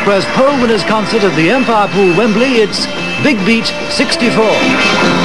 Express Poll Winners Concert at the Empire Pool, Wembley, it's Big Beat 64.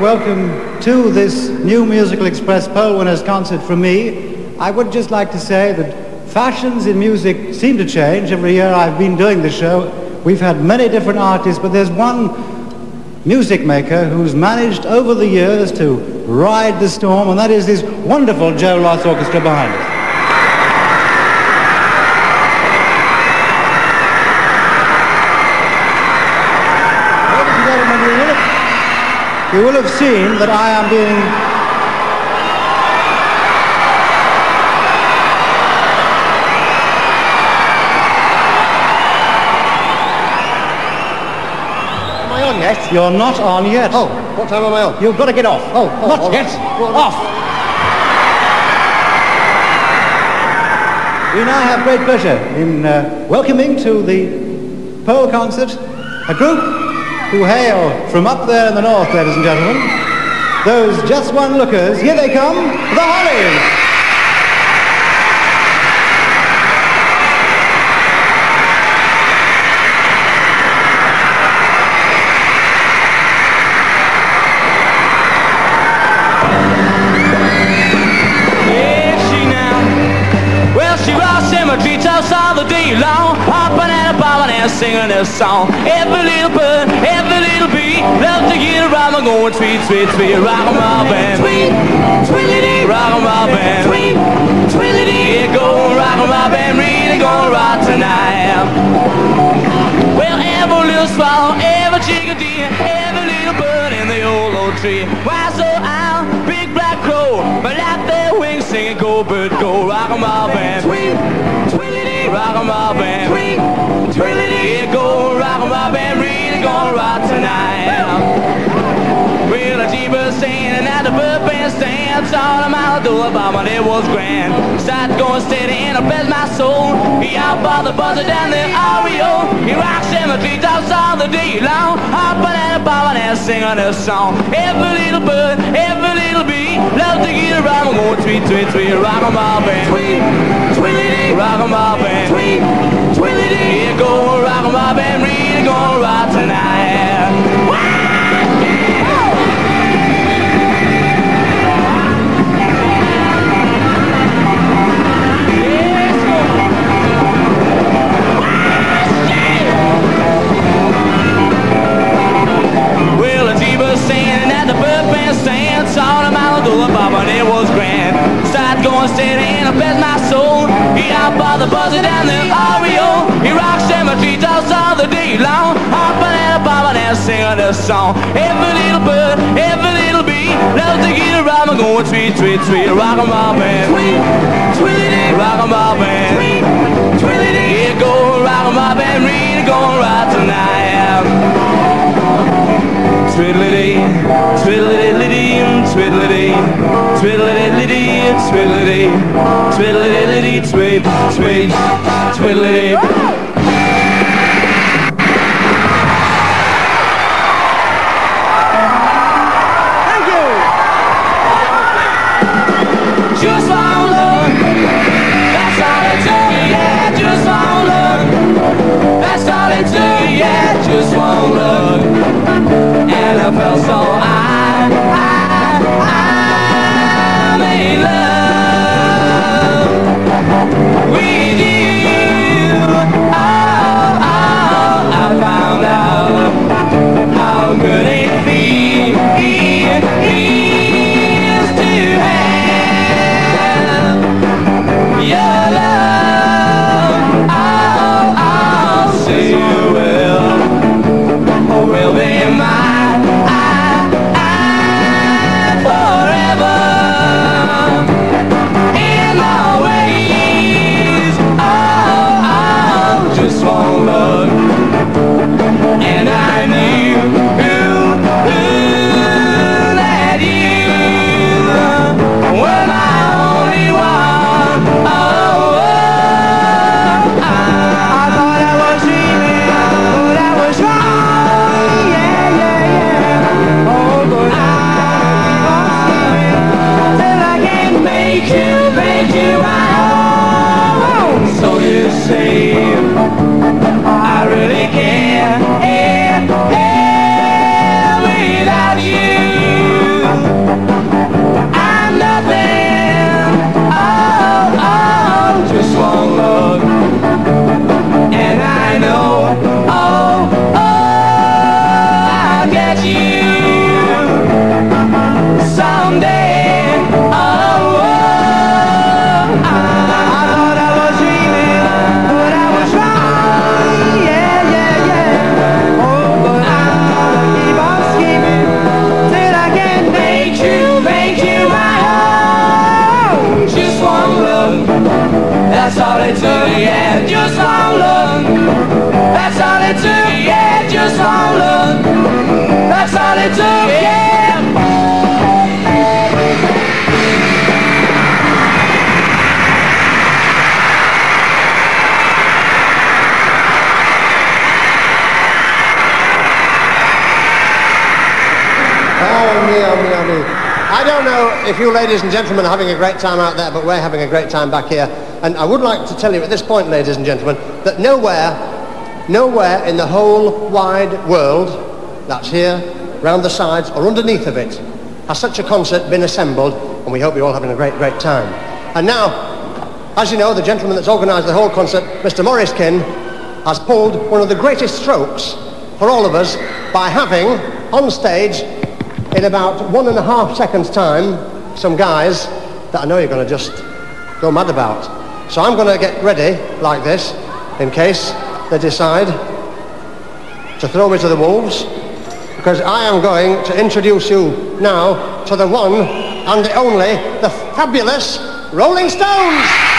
Welcome to this new Musical Express Poll Winners concert from me. I would just like to say that fashions in music seem to change. Every year I've been doing the show, we've had many different artists, but there's one music maker who's managed over the years to ride the storm, and that is this wonderful Joe Loss Orchestra behind us. Ladies and gentlemen, you will have, you will have seen that I am being Am I on yet? You're not on yet. Oh, what time am I on? You've got to get off. Oh, oh, not all yet. Well, Off. We now have great pleasure in uh, welcoming to the Pearl concert a group who hail from up there in the north, ladies and gentlemen. Those just one lookers. Here they come, the Hollies. Singing this song. Every little bird, every little bee, loves to get around and going sweet, sweet, sweet. Rock 'em all band, twillity, rock 'em all band, sweet, twillity. Yeah, go rock 'em all band, really gonna rock tonight. Well, every little swallow, every chickadee, every little bird in the old oak tree. Why so owl, big black crow, but out their wings singing go bird go, rock 'em all band. Sweet, twillity, rock 'em all band. Sweet, twillity, yeah, go rock 'em all band, really gonna rock tonight. Well, a jeepers standing at the bird stand. Saw him out the door, but it was grand. Started going steady and I bless my soul. He out by the buzzer down the Oreo. He rocks cemetery tops all the day long. Hopping and a bobbing and singing a song. Every little bird, every little bee. Love to get around. I'm going tweet, tweet, tweet. Rock 'em all band. Tweet, tweet, rock 'em all band. Tweet, tweet, here go rock 'em all band. Really gonna rock tonight. Out the door, Papa, it was grand. Started going steady and I bet my soul. He out by the buzzer down the Oreo. He rocks cemetery tops all the day long. Hopping and a bobbing and singing this song. Every little bird, every little bee loves to get around. I'm going sweet, sweet, sweet. Rock 'em all band. Sweet, sweet, rock 'em all band. Sweet, sweet, yeah, go rock 'em all band. Really gonna ride tonight. Twiddly-dee, twiddly-dee, twiddly-dee, twiddly-dee, twiddly-dee, twiddly-dee, twid, twid, twiddly-dee. And I you ladies and gentlemen are having a great time out there, but we're having a great time back here. And I would like to tell you at this point, ladies and gentlemen, that nowhere, nowhere in the whole wide world, that's here, round the sides or underneath of it, has such a concert been assembled, and we hope you're all having a great, great time. And now, as you know, the gentleman that's organised the whole concert, Mr. Maurice Kinn, has pulled one of the greatest strokes for all of us by having on stage in about one and a half seconds time some guys that I know you're going to just go mad about. So I'm going to get ready like this in case they decide to throw me to the wolves because I am going to introduce you now to the one and the only, the fabulous Rolling Stones.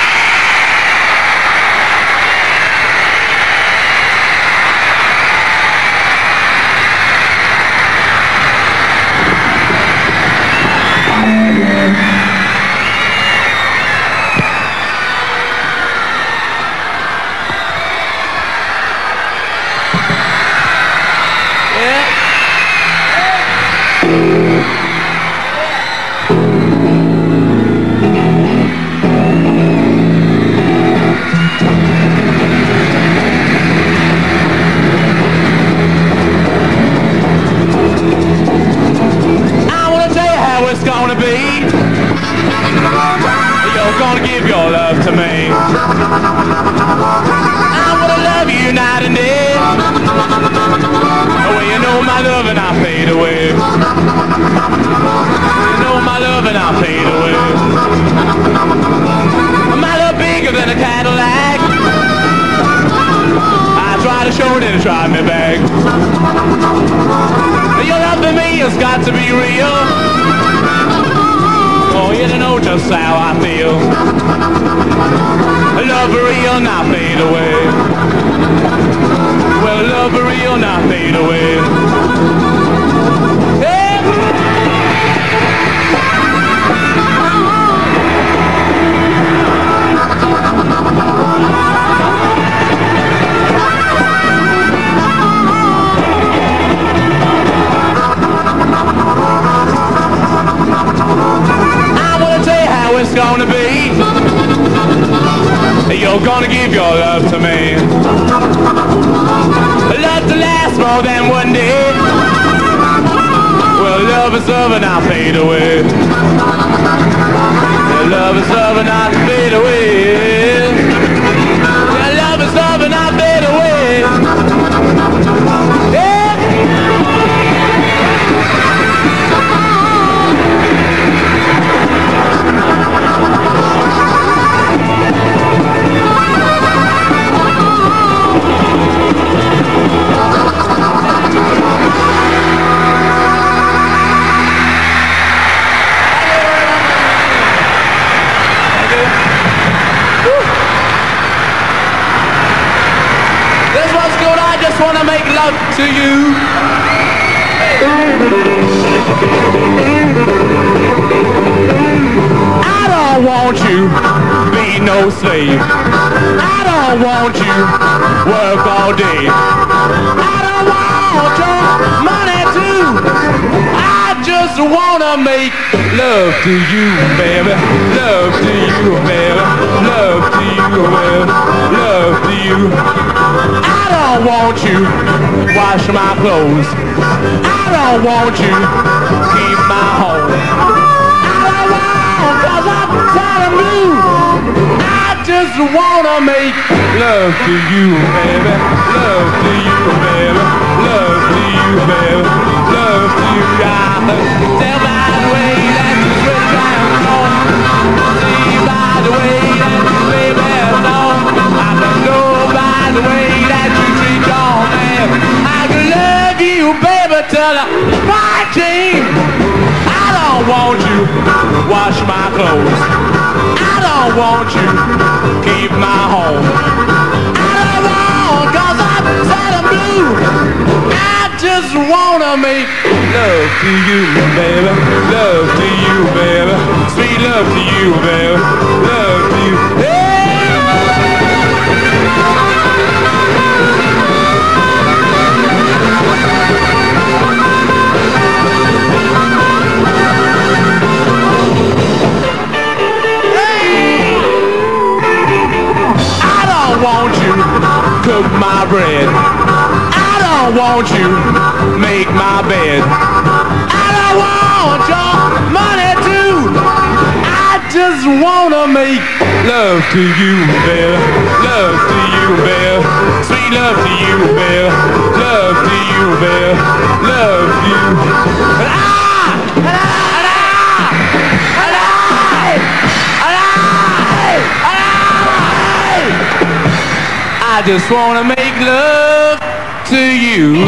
just wanna make love to you. Come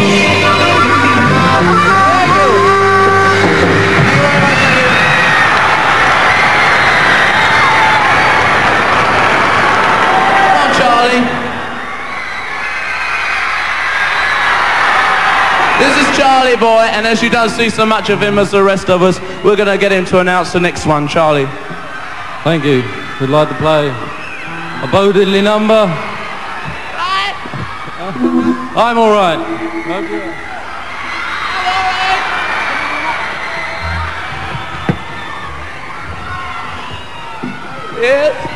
on, Charlie. This is Charlie Boy, and as you don't see so much of him as the rest of us, we're going to get him to announce the next one. Charlie. Thank you. We'd like to play a Bo number. I'm all right. Okay. Yes.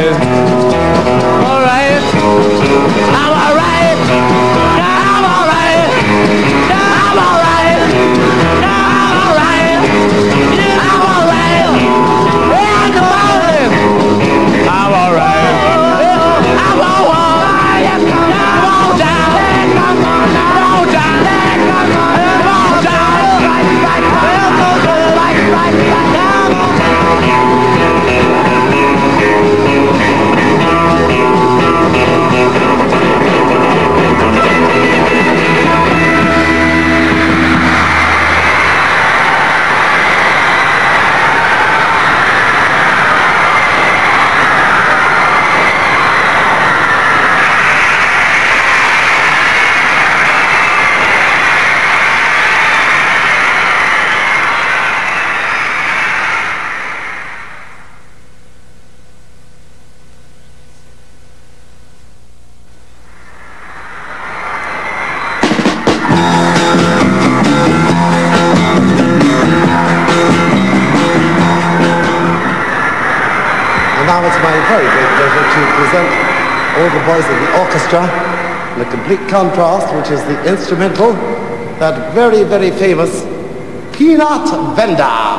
eyes. contrast, which is the instrumental, that very, very famous Peanut Vendor.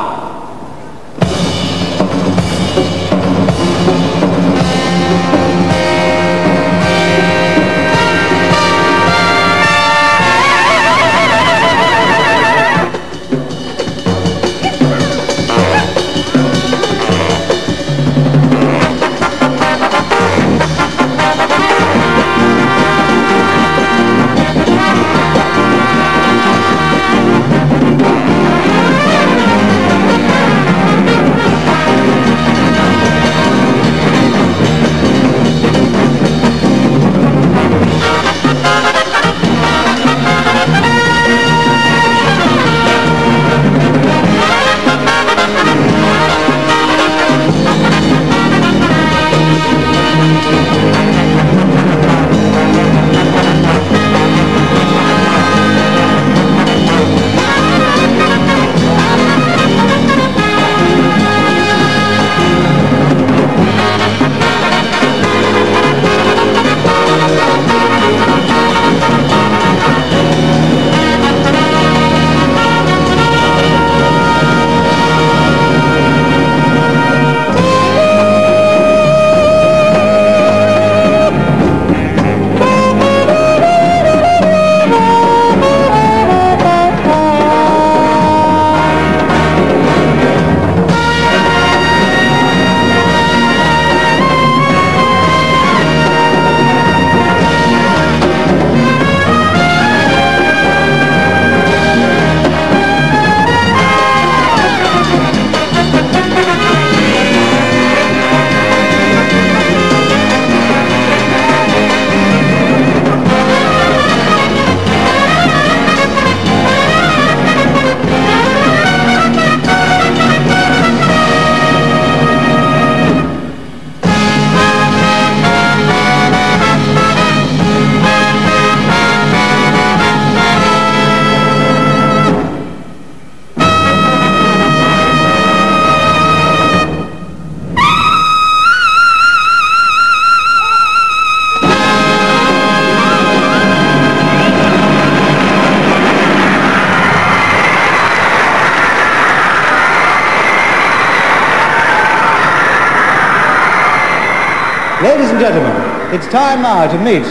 time now to meet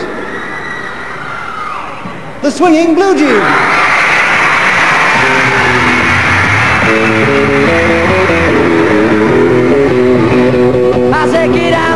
the Swinging Blue Jeans. I said, get out.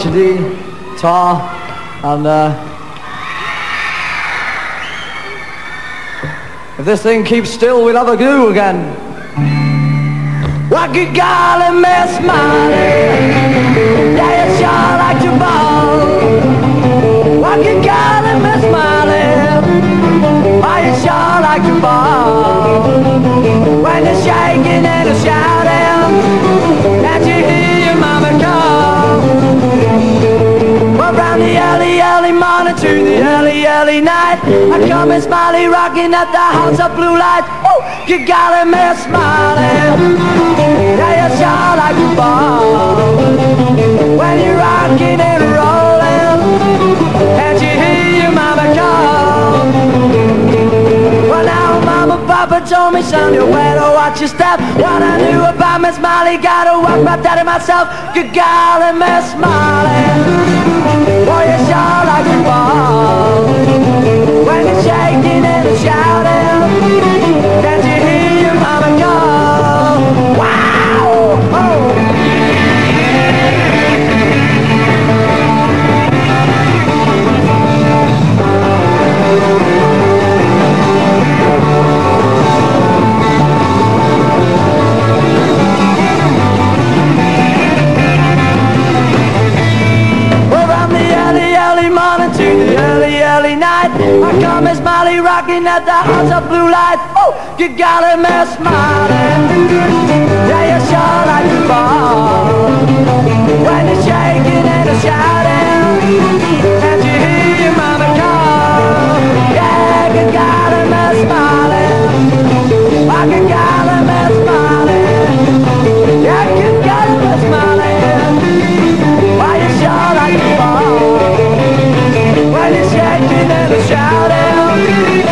Indeed, Tar. And uh, if this thing keeps still, we'll have a go again. Good golly, Miss Molly? Yeah, you sure like to ball. Good golly, Miss Molly? Oh, you sure like to ball. When you're shaking and you're shouting, early, early night, I come Miss smiley rocking at the house of blue light. Oh, you gotta Miss Molly. Yeah, you sure like a ball. When you're rocking and rolling. And you hear your mama call. Well now mama, papa told me son You better watch your step. What I knew about Miss Molly Gotta walk my daddy myself. Good golly Miss Molly Boy you sure like a When you're shaking and you're shouting at the house of blue light. Oh, good golly, Miss Molly. Yeah, you sure like the ball. When you're shaking and you're shouting, and you hear your mama call. Yeah, good golly, Miss Molly. Oh, good golly, Miss Molly. Yeah, good golly, Miss Molly. Why you sure like a ball? When you're shaking and you're shouting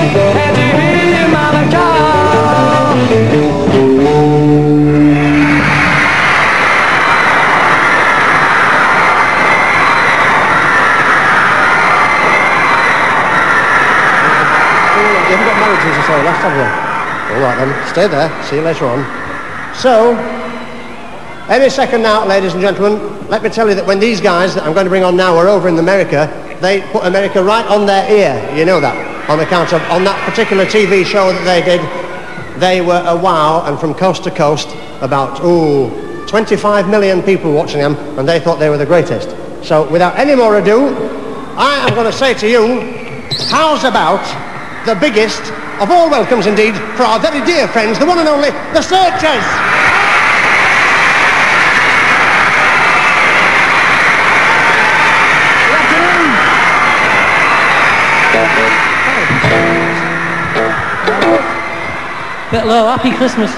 All right then, stay there. See you later on. So, any second now, ladies and gentlemen, let me tell you that when these guys that I'm going to bring on now are over in America, they put America right on their ear. You know that, on account of, on that particular TV show that they did, they were a wow, and from coast to coast, about, ooh, 25 million people watching them, and they thought they were the greatest. So, without any more ado, I am going to say to you, how's about the biggest of all welcomes indeed for our very dear friends, the one and only, the Searchers. Bit low. Happy Christmas.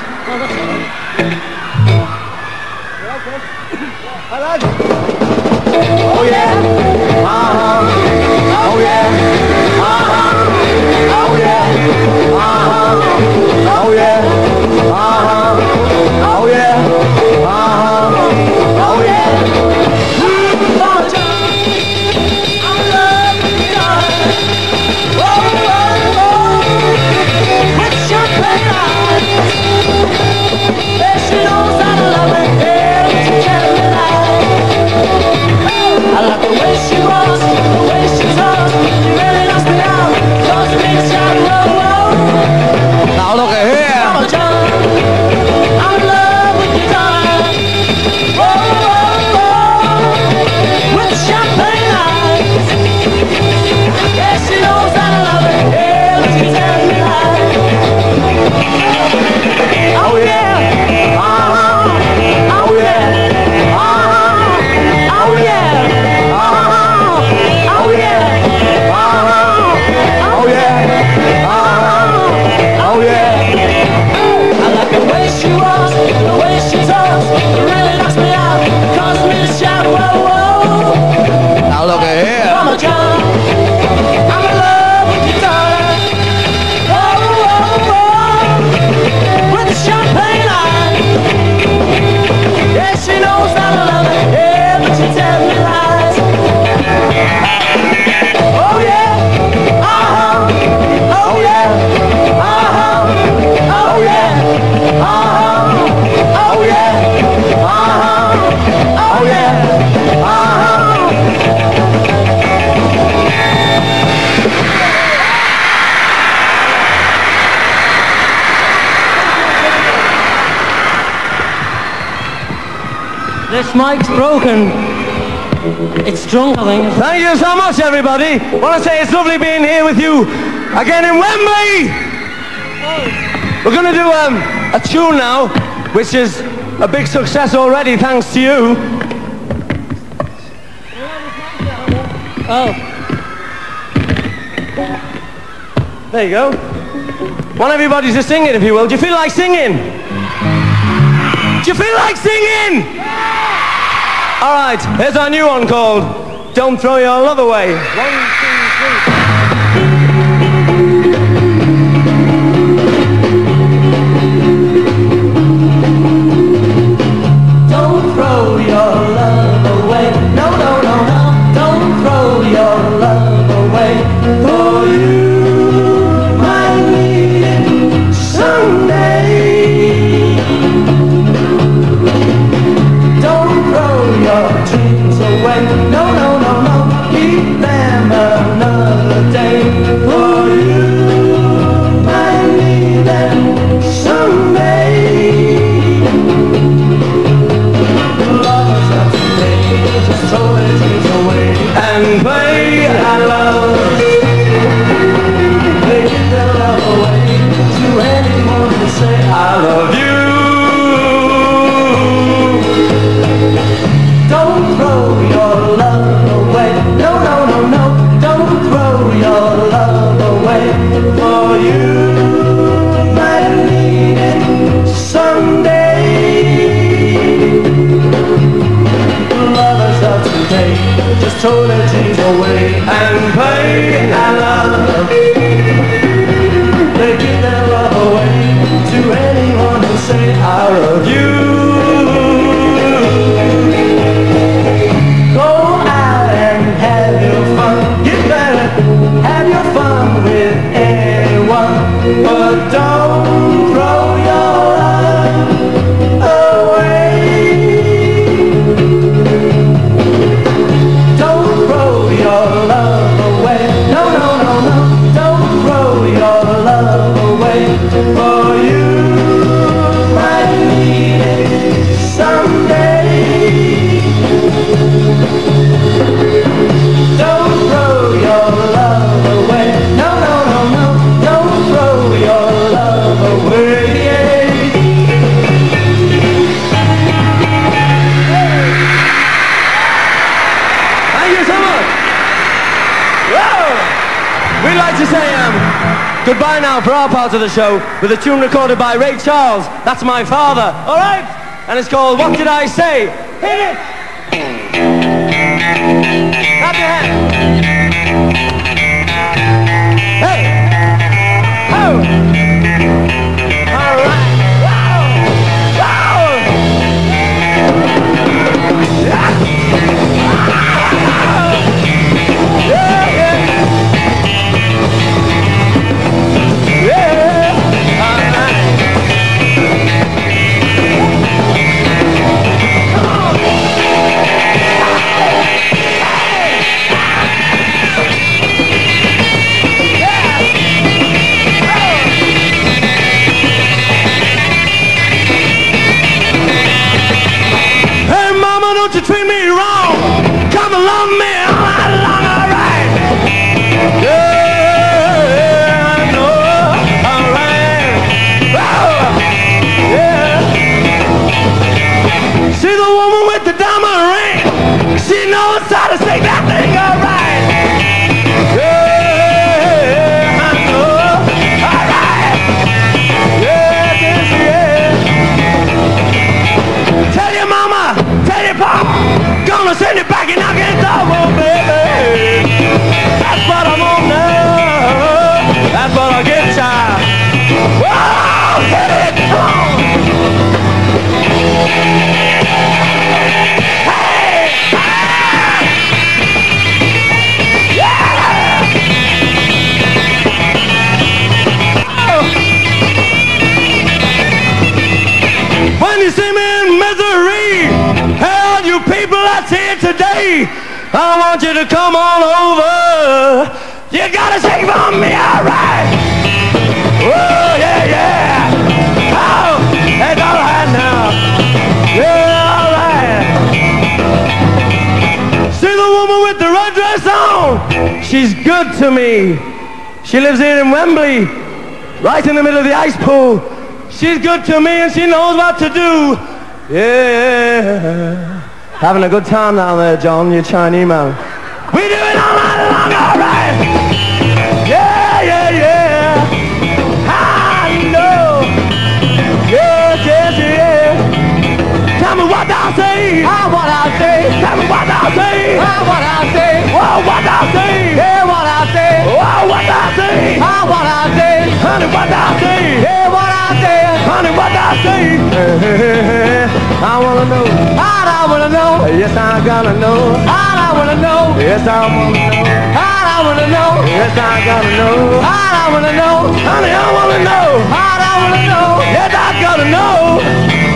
Oh yeah, oh yeah, oh, broken. It's strong. Thank you so much, everybody. I want to say it's lovely being here with you again in Wembley. Oh. We're going to do um, a tune now, which is a big success already, thanks to you. Oh. There you go. Want everybody to sing it, if you will. Do you feel like singing? Do you feel like singing? All right, here's our new one called Don't Throw Your Love Away. One, So they take away and pay our love. They give their love away To anyone who say I love you. guitar part of the show with a tune recorded by Ray Charles. That's my father. All right? And it's called What Did I Say? Hit it! Clap your hands. I want you to come on over. You gotta sing for me, alright. Oh, yeah, yeah. Oh, it's alright now. Yeah, alright. See the woman with the red dress on? She's good to me. She lives here in Wembley, right in the middle of the ice pool. She's good to me and she knows what to do. Yeah. Having a good time down there, John, you Chinese man. We do it all night long, all right. Yeah, yeah, yeah. I know. Yes, yes, yeah. Tell me what I say. Ah, what I say. Tell me what I say. Ah, what I say. Whoa, what I say. Yeah, what I say. Whoa, what I say. Ah, what I say. Honey, what I say. Yeah, what I say. Honey, what I say. I wanna know. Yes, I gotta know. I wanna know. Yes, I wanna know. I wanna know. Yes, I gotta know. I wanna know. Honey, I wanna know. I wanna know. Yes, I gotta know.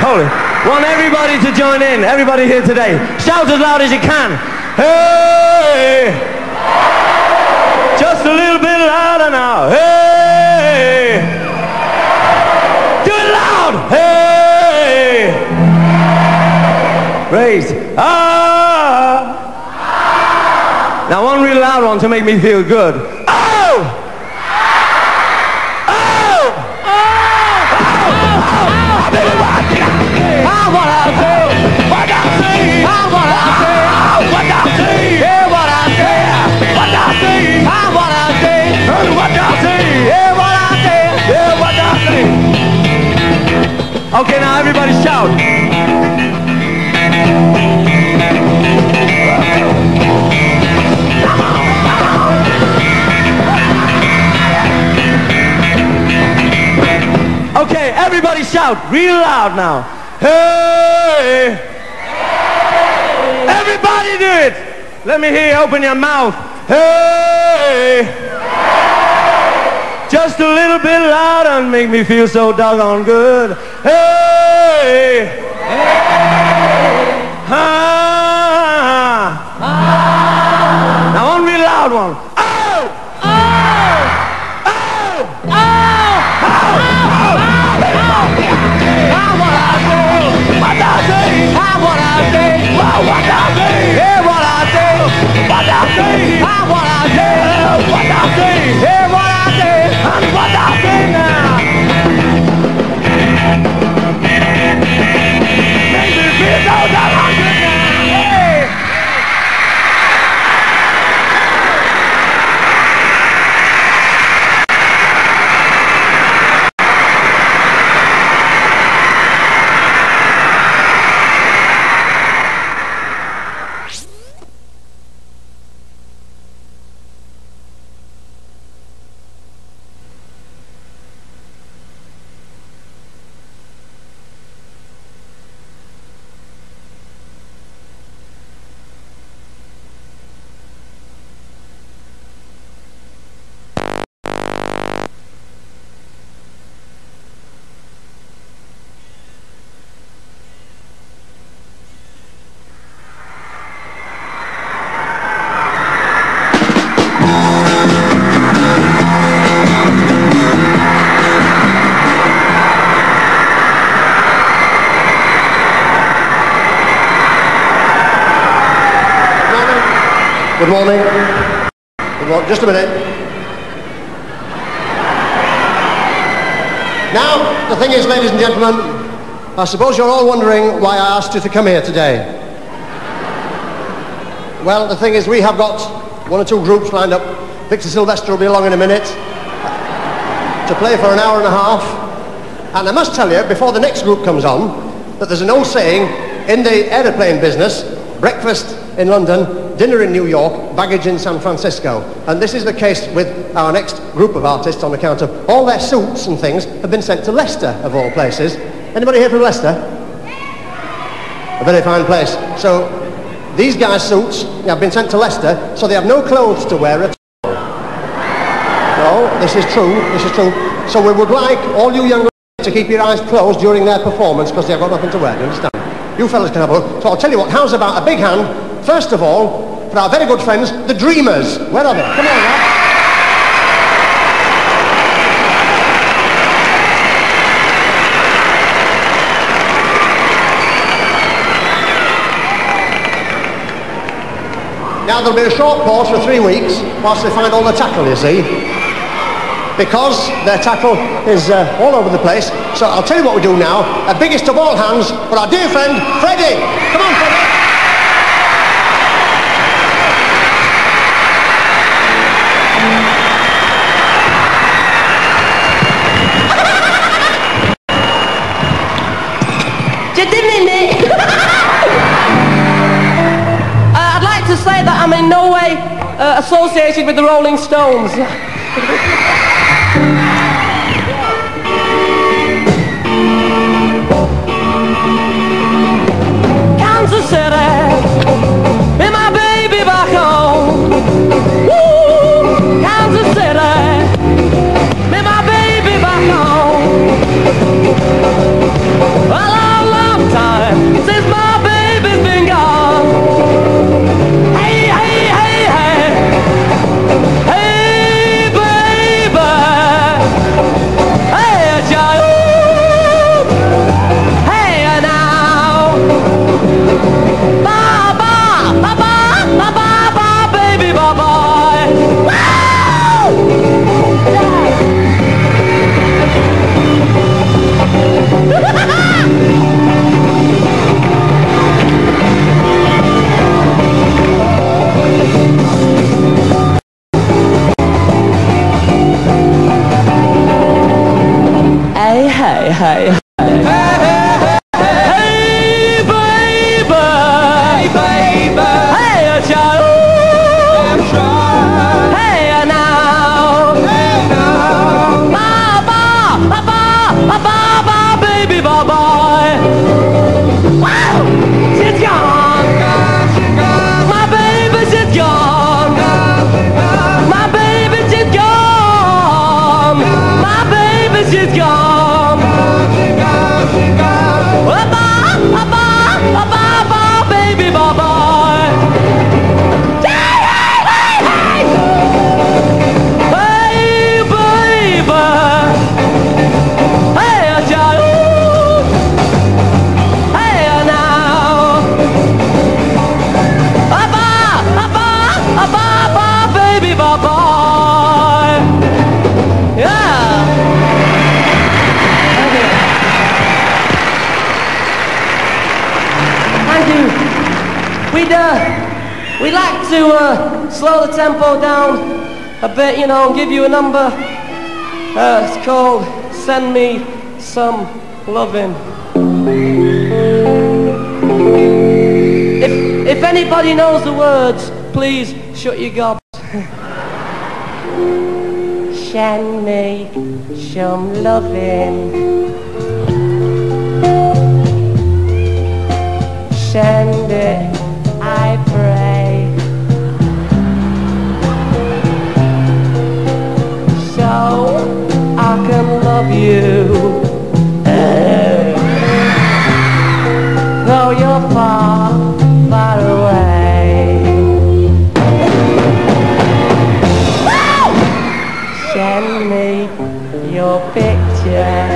Hold it. Want everybody to join in. Everybody here today. Shout as loud as you can. Hey! Just a little bit louder now. Hey! Do it loud. Hey! Raise. Ah! Now one real loud one to make me feel good. Okay, now everybody shout. Okay, everybody shout real loud now. Hey! Everybody do it. Let me hear you open your mouth. Hey! Just a little bit louder and make me feel so doggone good. Hey! Ah! Just a minute. Now, the thing is, ladies and gentlemen, I suppose you're all wondering why I asked you to come here today. Well, the thing is, we have got one or two groups lined up. Victor Silvester will be along in a minute to play for an hour and a half. And I must tell you, before the next group comes on, that there's an old saying in the aeroplane business, breakfast in London, dinner in New York, baggage in San Francisco. And this is the case with our next group of artists on account of all their suits and things have been sent to Leicester, of all places. Anybody here from Leicester? A very fine place. So these guys' suits have been sent to Leicester, so they have no clothes to wear at all. No, this is true, this is true. So we would like all you young to keep your eyes closed during their performance because they've got nothing to wear, do you understand? You fellas can have a look. So I'll tell you what, how's about a big hand, first of all, for our very good friends, the Dreamers. Where are they? Come on, lads. Now there'll be a short pause for three weeks whilst they find all the tackle, you see. Because their tackle is uh, all over the place. So I'll tell you what we do now. A biggest of all hands for our dear friend, Freddie. Come on, Freddie. I'm in no way uh, associated with the Rolling Stones. Kansas City, be my baby back home. Woo! Kansas City, be my baby back home. Down a bit, you know, and give you a number. Uh, it's called Send Me Some Lovin'. If, if anybody knows the words, please shut your gobs. Send me some lovin'. Send it, love you. Though you're far, far away. Send me your picture.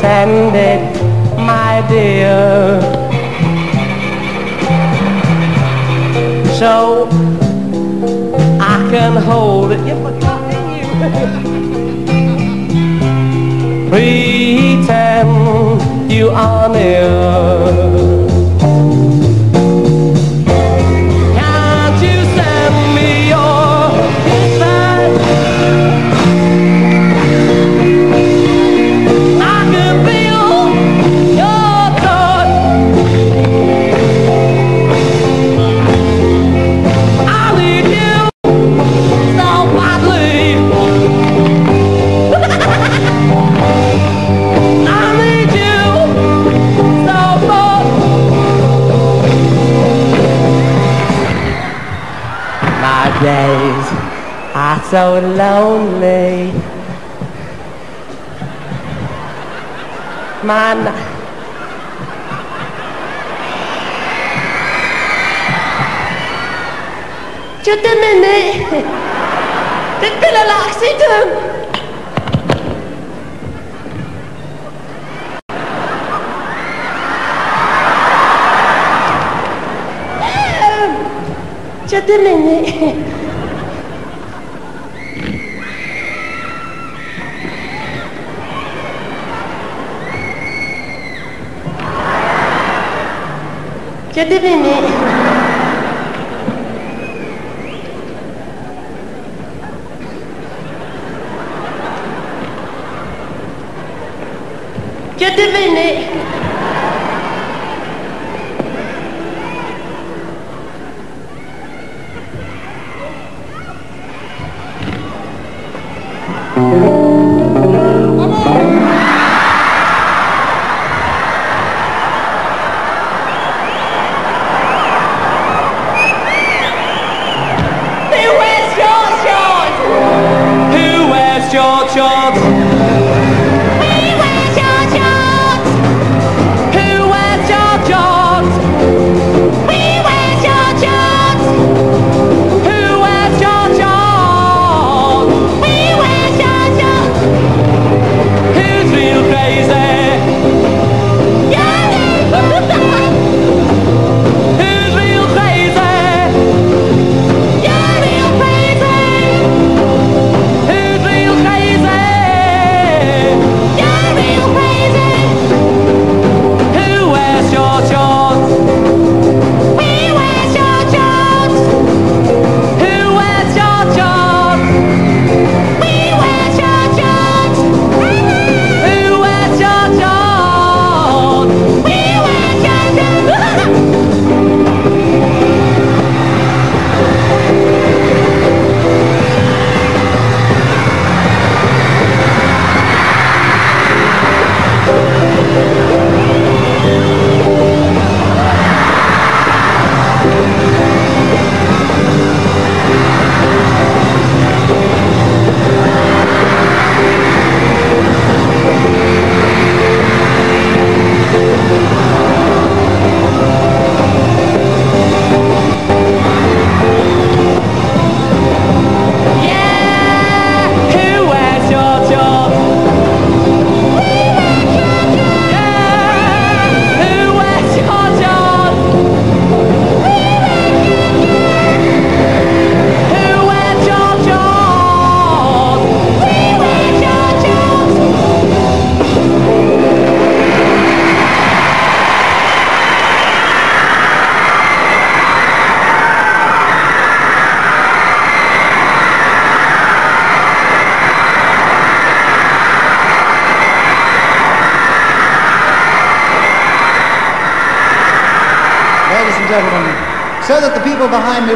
Send it, my dear. So Yes, I can't hear you. Pretend you are near. so lonely. Man. Just a minute. There's been an accident. Just a minute. deben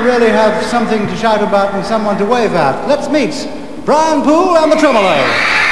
really have something to shout about and someone to wave at. Let's meet Brian Poole and the Tremeloes.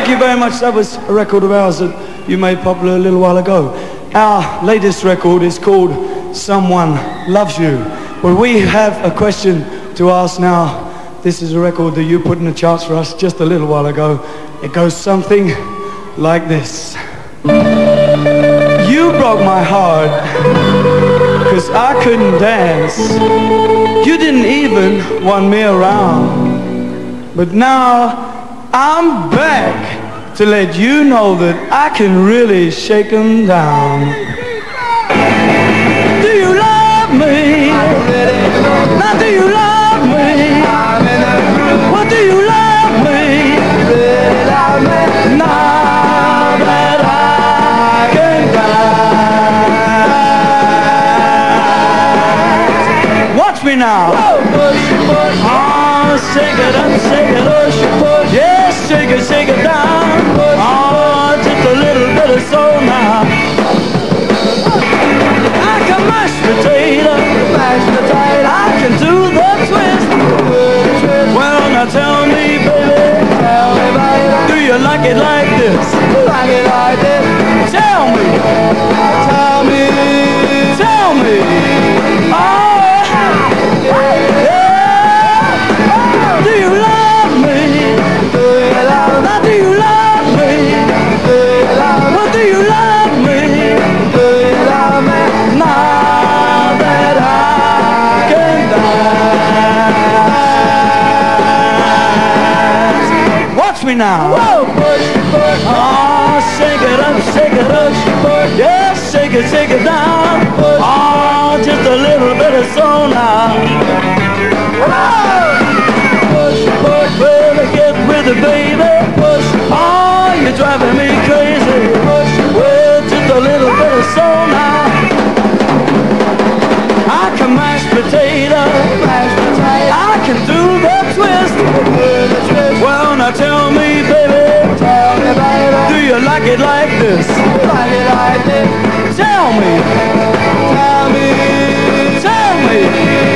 Thank you very much. That was a record of ours that you made popular a little while ago. Our latest record is called Someone Loves You. Well, we have a question to ask now. This is a record that you put in the charts for us just a little while ago. It goes something like this. You broke my heart because I couldn't dance. You didn't even want me around. But now I'm back to let you know that I can really shake 'em down. Do you love me? Now do you love me? What do you love me? Now that I can dance. Watch me now. Oh, ah, shake it up, shake it up. Soul now. I can mash potato, mash potato. I can do the twist. Well, now tell me, baby, tell me, baby, do you like it like this? Like it like this? Tell me, tell me, now. Whoa, push, push. Oh, shake it up, shake it up, push. Yeah, shake it, shake it down. Push. Oh, just a little bit of soul now. Whoa push, push, baby, get with it, baby, push. Oh, you're driving me crazy. Push, well, just a little bit of soul now. I can mash potato, mash potato. I can do the twist. Now tell me, baby, tell me, baby, do you like it like this? Like it like this? Tell me, tell me, tell me.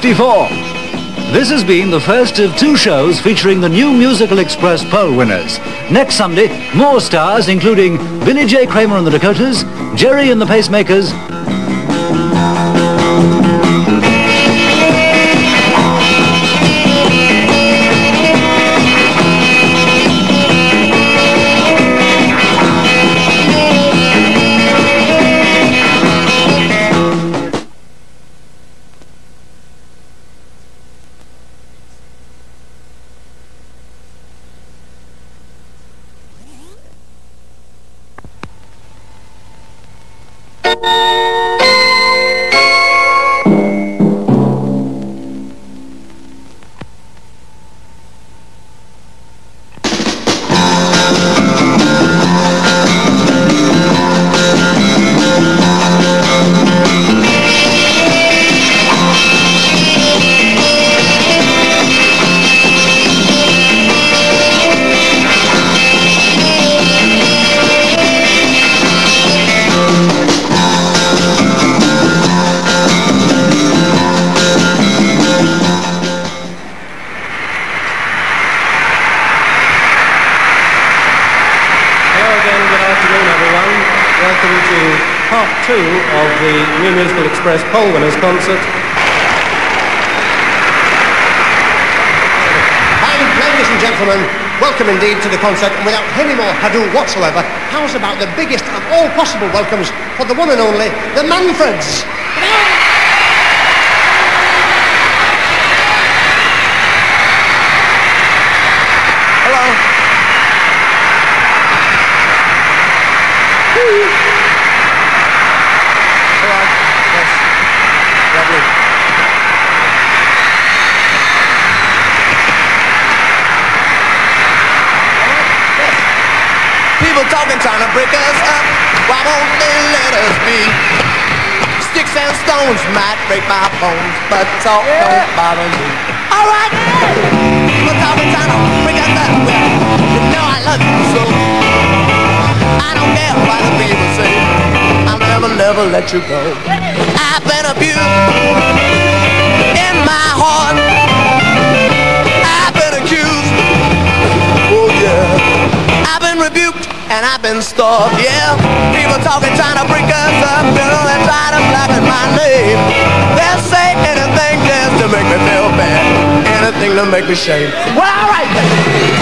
64. This has been the first of two shows featuring the new Musical Express poll winners. Next Sunday, more stars including Billy J. Kramer and the Dakotas, Gerry and the Pacemakers, whatsoever, how's about the biggest of all possible welcomes for the one and only, the Manfreds? Hello. All right. Yes. Lovely. People talking, trying to break us up. Why won't they let us be? Sticks stones might break my bones, but talk don't bother me. All right. People talking, trying to break us up. Well, you know I love you so. I don't care what the people say. I'll never, never let you go. I've been abused in my heart. I've been accused. Oh yeah. I've been rebuked and I've been starved. Yeah. People talking, trying to break To make me shame. Well, all right then.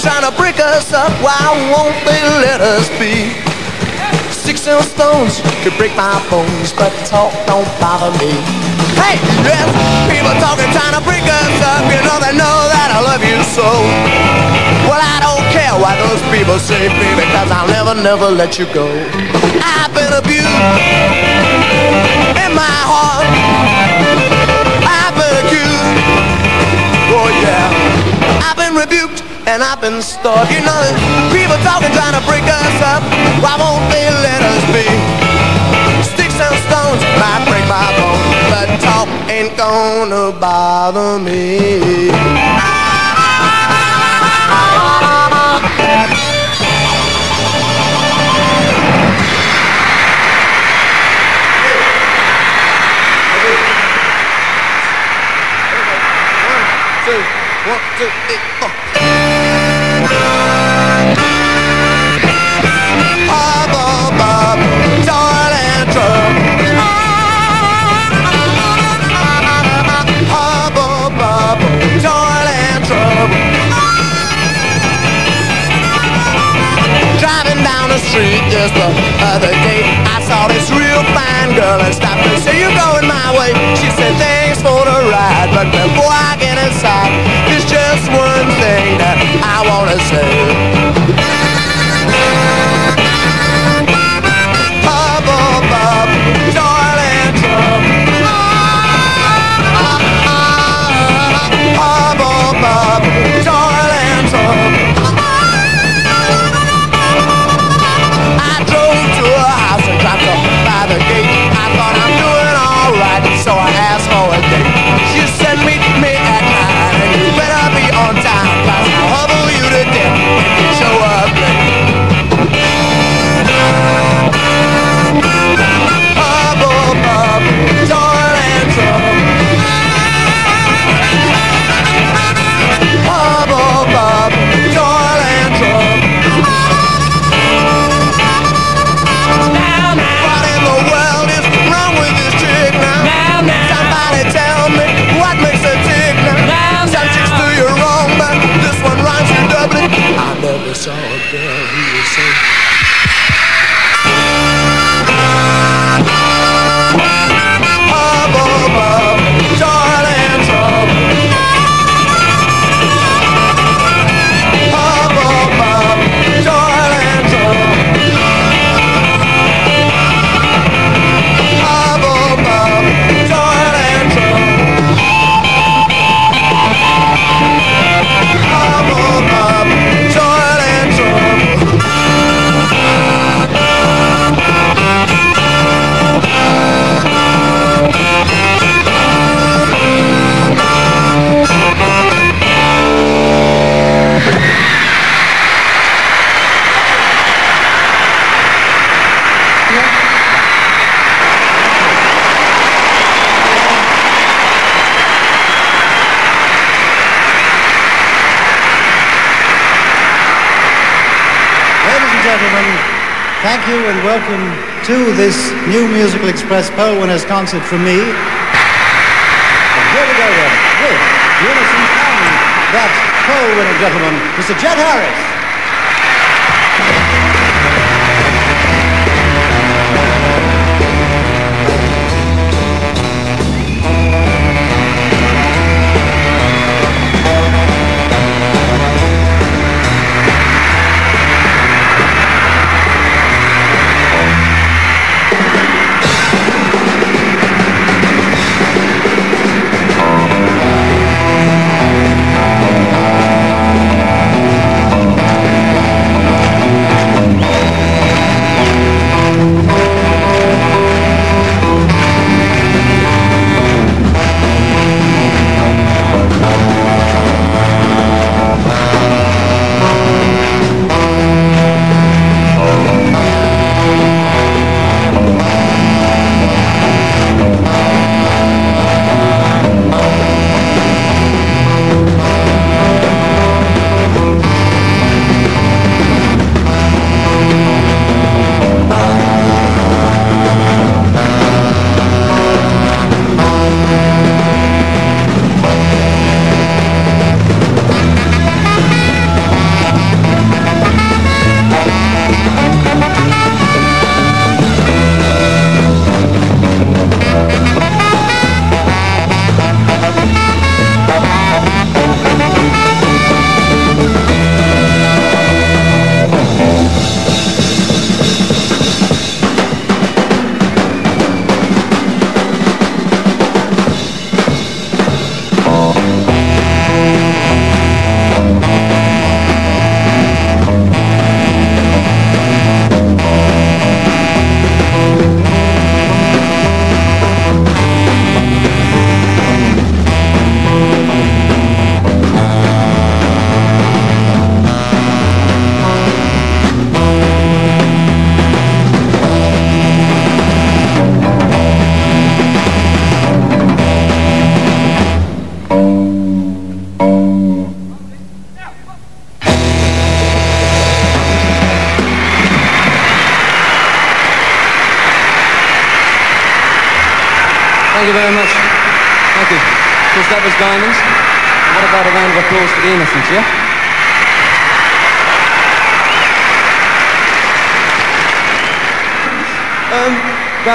Trying to break us up. Why won't they let us be? Sticks and stones could break my bones, but talk don't bother me. Hey, yes, people talking, trying to break us up. You know they know that I love you so. Well, I don't care what those people say, baby, cause I'll never, never let you go. I've been abused in my heart. I've been accused. And I've been starved. You know, people talking, trying to break us up. Why won't they let us be? Sticks and stones might break my bones, but talk ain't gonna bother me. Express Poll Winners concert from me. And here we go then, with Unison and that poll winner gentleman, Mr. Jet Harris.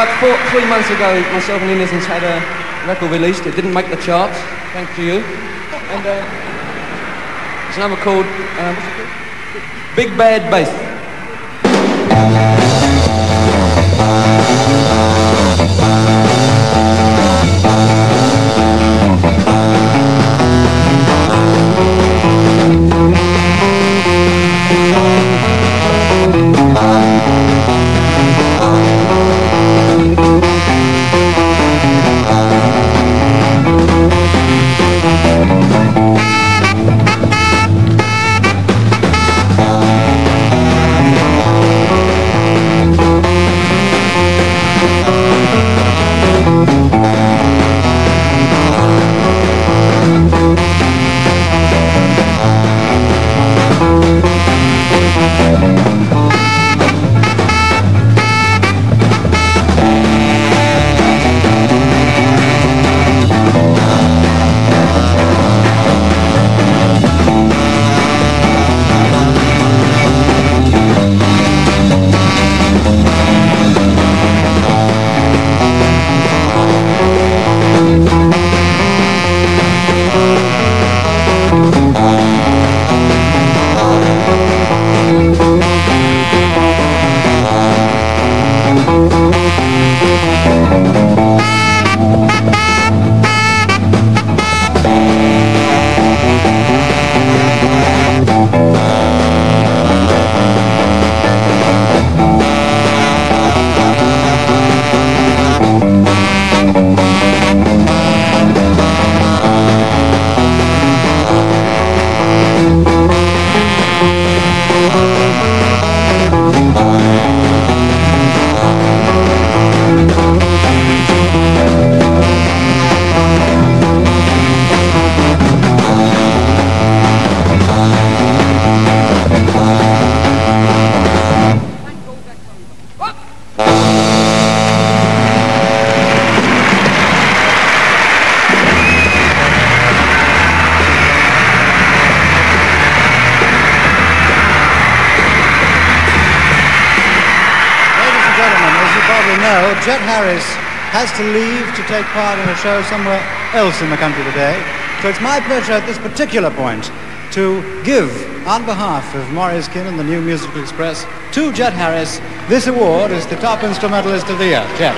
About four, three months ago, myself and the Innocents had a record released. It didn't make the charts, thanks to you. And uh, it's another called um, called? Big Bad Bass. Leave to take part in a show somewhere else in the country today. So it's my pleasure at this particular point to give, on behalf of Maurice Kinn and the New Musical Express, to Jet Harris this award as the top instrumentalist of the year. Jet.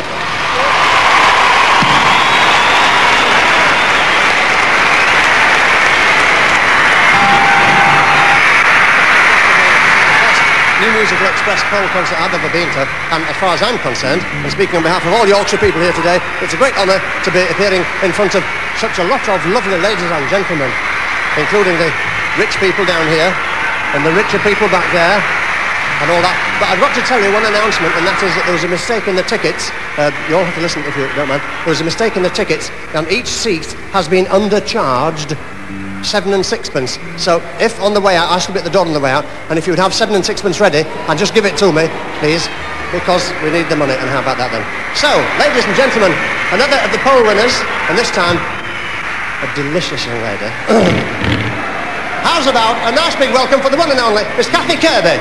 New Musical Express Poll concert I've ever been to, and as far as I'm concerned, and speaking on behalf of all the Yorkshire people here today, it's a great honour to be appearing in front of such a lot of lovely ladies and gentlemen, including the rich people down here, and the richer people back there, and all that. But I've got to tell you one announcement, and that is that there was a mistake in the tickets. Uh, you all have to listen if you don't mind. There was a mistake in the tickets, and each seat has been undercharged seven and sixpence. So if on the way out, I should be at the door on the way out, and if you would have seven and sixpence ready, and just give it to me, please, because we need the money, and how about that then? So, ladies and gentlemen, another of the poll winners, and this time, a delicious young lady. How's about a nice big welcome for the one and only Miss Kathy Kirby?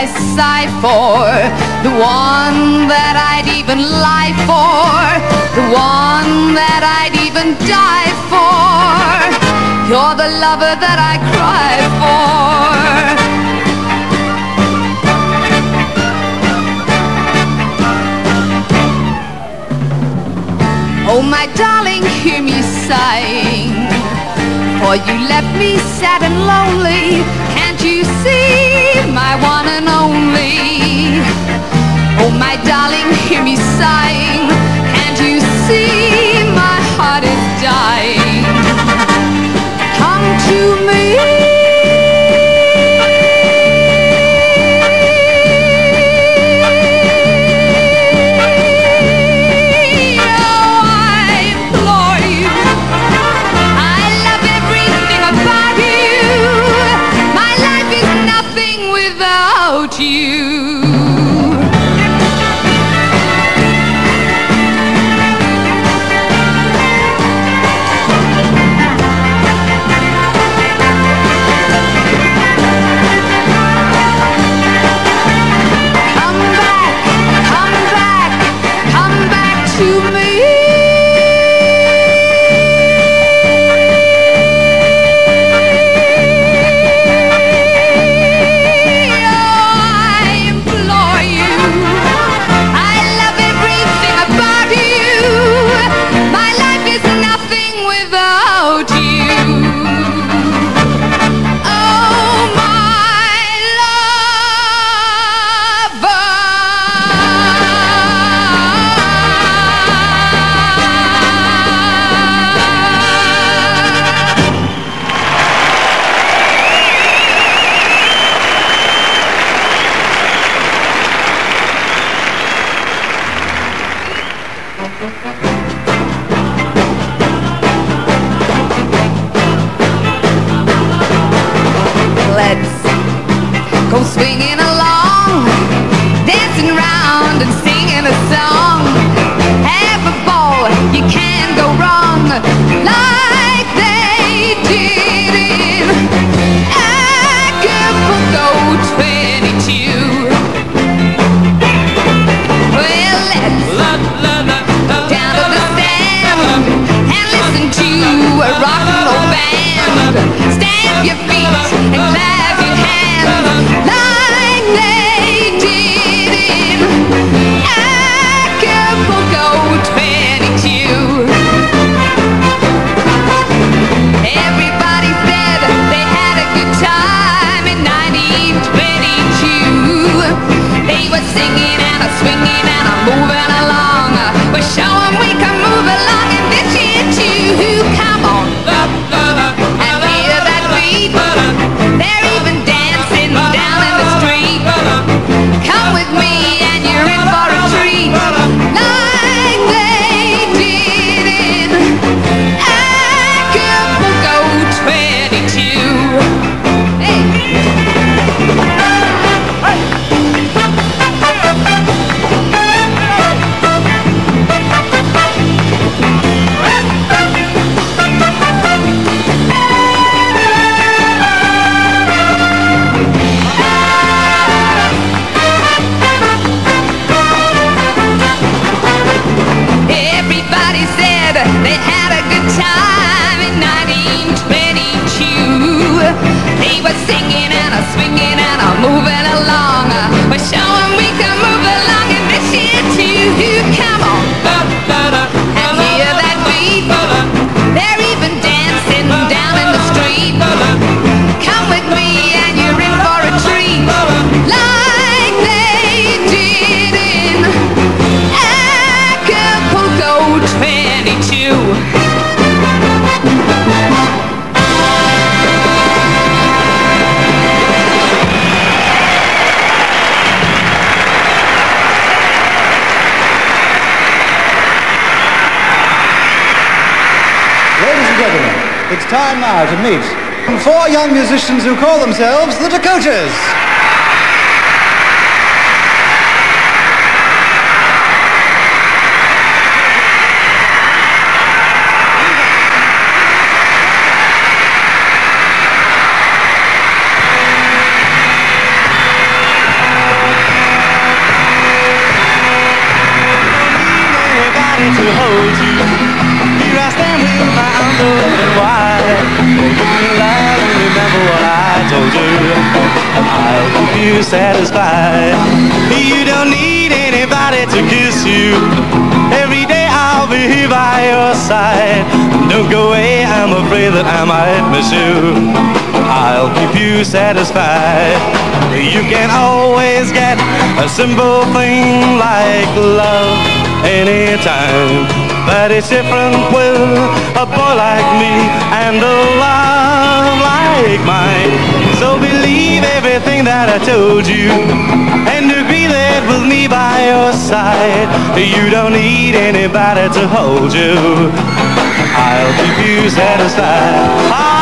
I sigh for, the one that I'd even lie for, the one that I'd even die for. You're the lover that I cry for. Oh, my darling, hear me sighing. For you left me sad and lonely. Can't you see my one and only? Oh, my darling, hear me sighing. Can't you see who call themselves the Dakotas. I miss you. I'll keep you satisfied. You can always get a simple thing like love anytime. But it's different with a boy like me and a love like mine. So believe everything that I told you and agree that with me by your side. You don't need anybody to hold you. I'll keep you satisfied. Ah!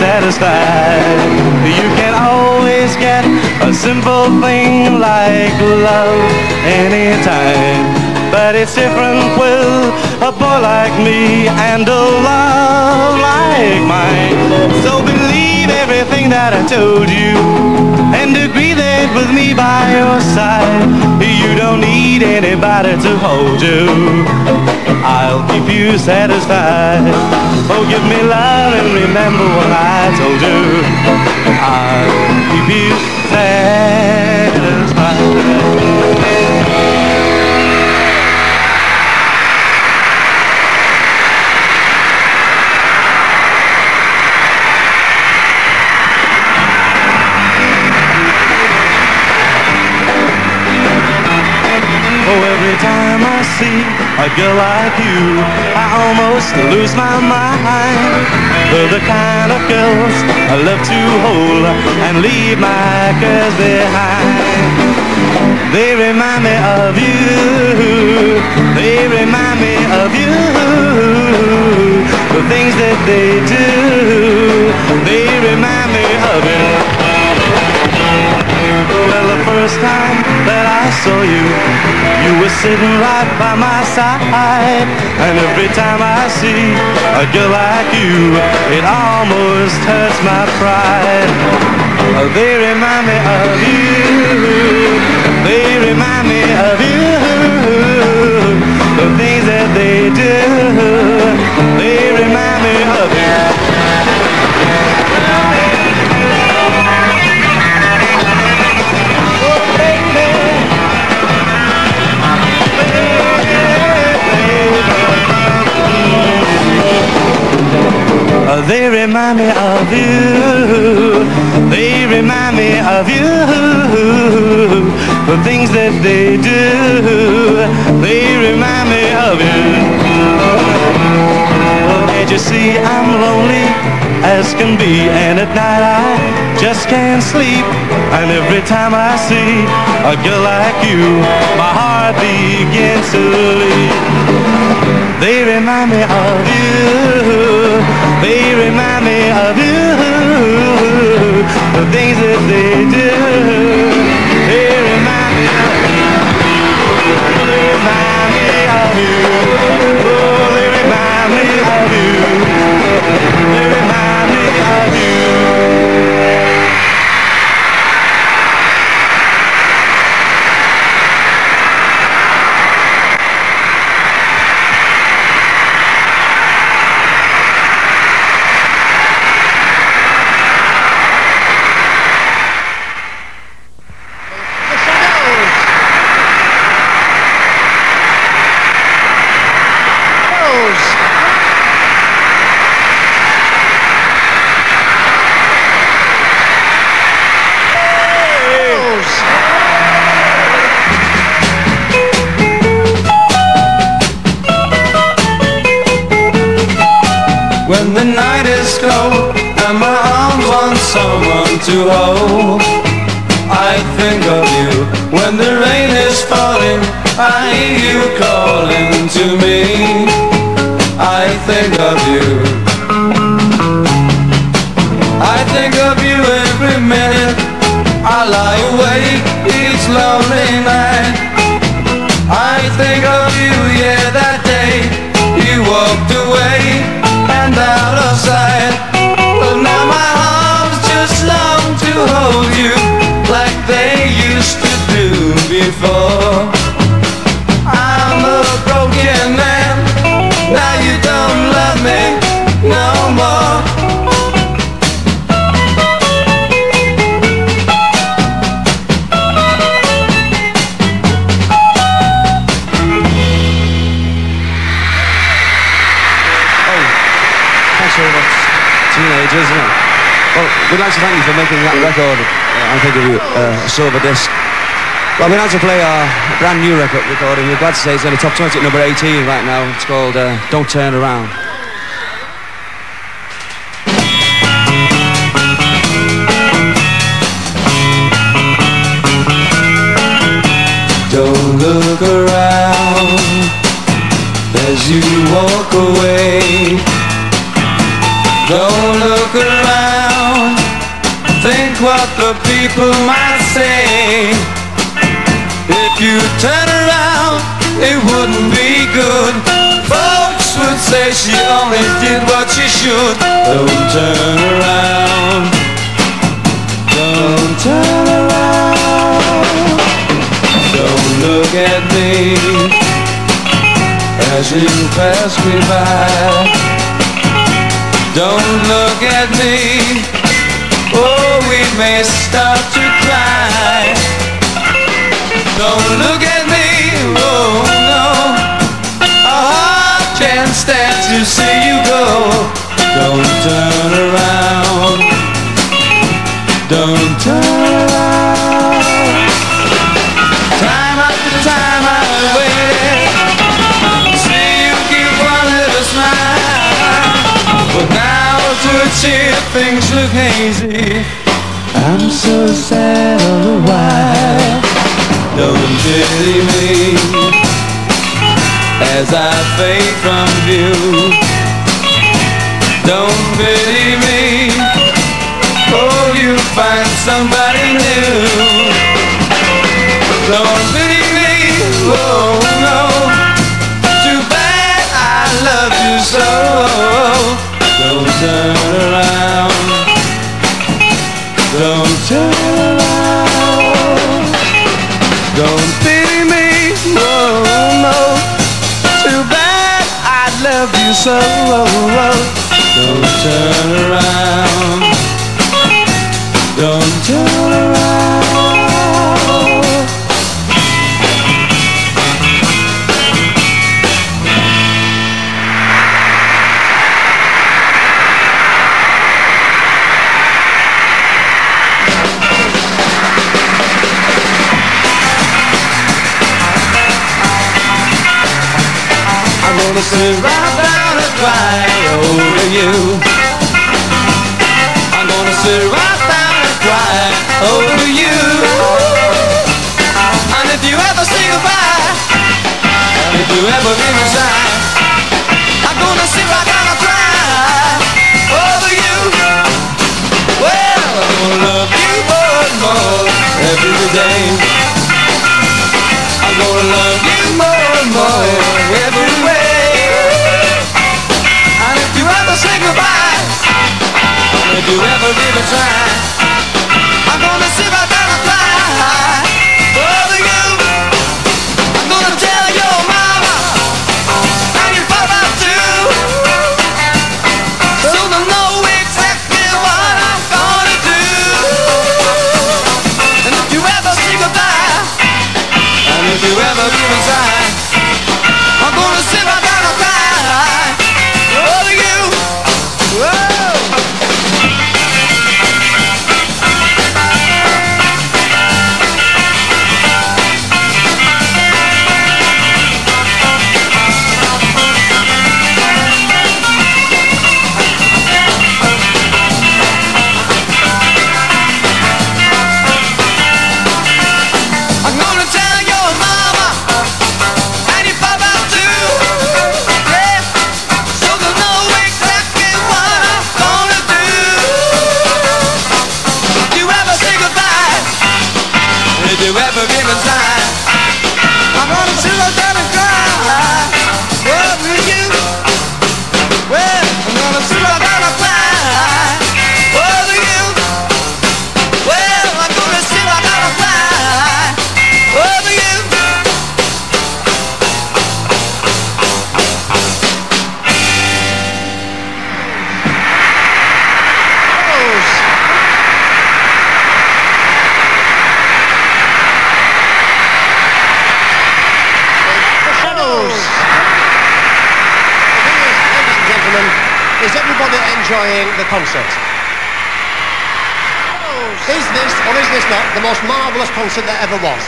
Satisfied. You can always get a simple thing like love anytime. But it's different with a boy like me and a love like mine. So believe everything that I told you and agree that with me by your side. You don't need anybody to hold you. I'll keep you satisfied. Oh, give me love and remember what I told you. I'll keep you satisfied. See a girl like you, I almost lose my mind. They're the kind of girls I love to hold and leave my cares behind. They remind me of you. They remind me of you. The things that they do. They remind me of you. Well, the first time that I saw you, you were sitting right by my side. And every time I see a girl like you, it almost hurts my pride. Oh, they remind me of you. They remind me of you. The things that they do, they remind me of you. They remind me of you. They remind me of you. The things that they do. They remind me of you. Can't you see I'm lonely as can be, and at night I just can't sleep. And every time I see a girl like you, my heart begins to leap. They remind me of you. They remind me of you. The things that they do. They remind me of you. They remind me of you. Oh, they remind me of you. They remind me of you. I think of you uh, a silver disc. Well, like to play our brand new record recording. We're glad to say it's in the top 20 at number 18 right now. It's called uh, Don't Turn Around. Don't look around as you walk away. Don't look around, what the people might say. If you turn around, it wouldn't be good. Folks would say she only did what she should. Don't turn around, don't turn around. Don't look at me as you pass me by. Don't look at me. We may start to cry. Don't look at me. Oh no. A heart can't stand to see you go. Don't turn around. Don't turn around. Time after time I've waited see you give one little smile. But now to achieve things look hazy. I'm so sad all the while. Don't pity me as I fade from view. Don't pity me. Oh, you find somebody new. Don't pity me. Oh no. Too bad I love you so. Don't turn around. Don't turn around. Don't pity me. Oh no. Too bad I love you so. Oh, oh. Don't turn around. Don't turn gonna sit right down and cry over you. I'm gonna sit right down and cry over you. And if you ever say goodbye, and if you ever ever concert? Is this, or is this not, the most marvellous concert there ever was?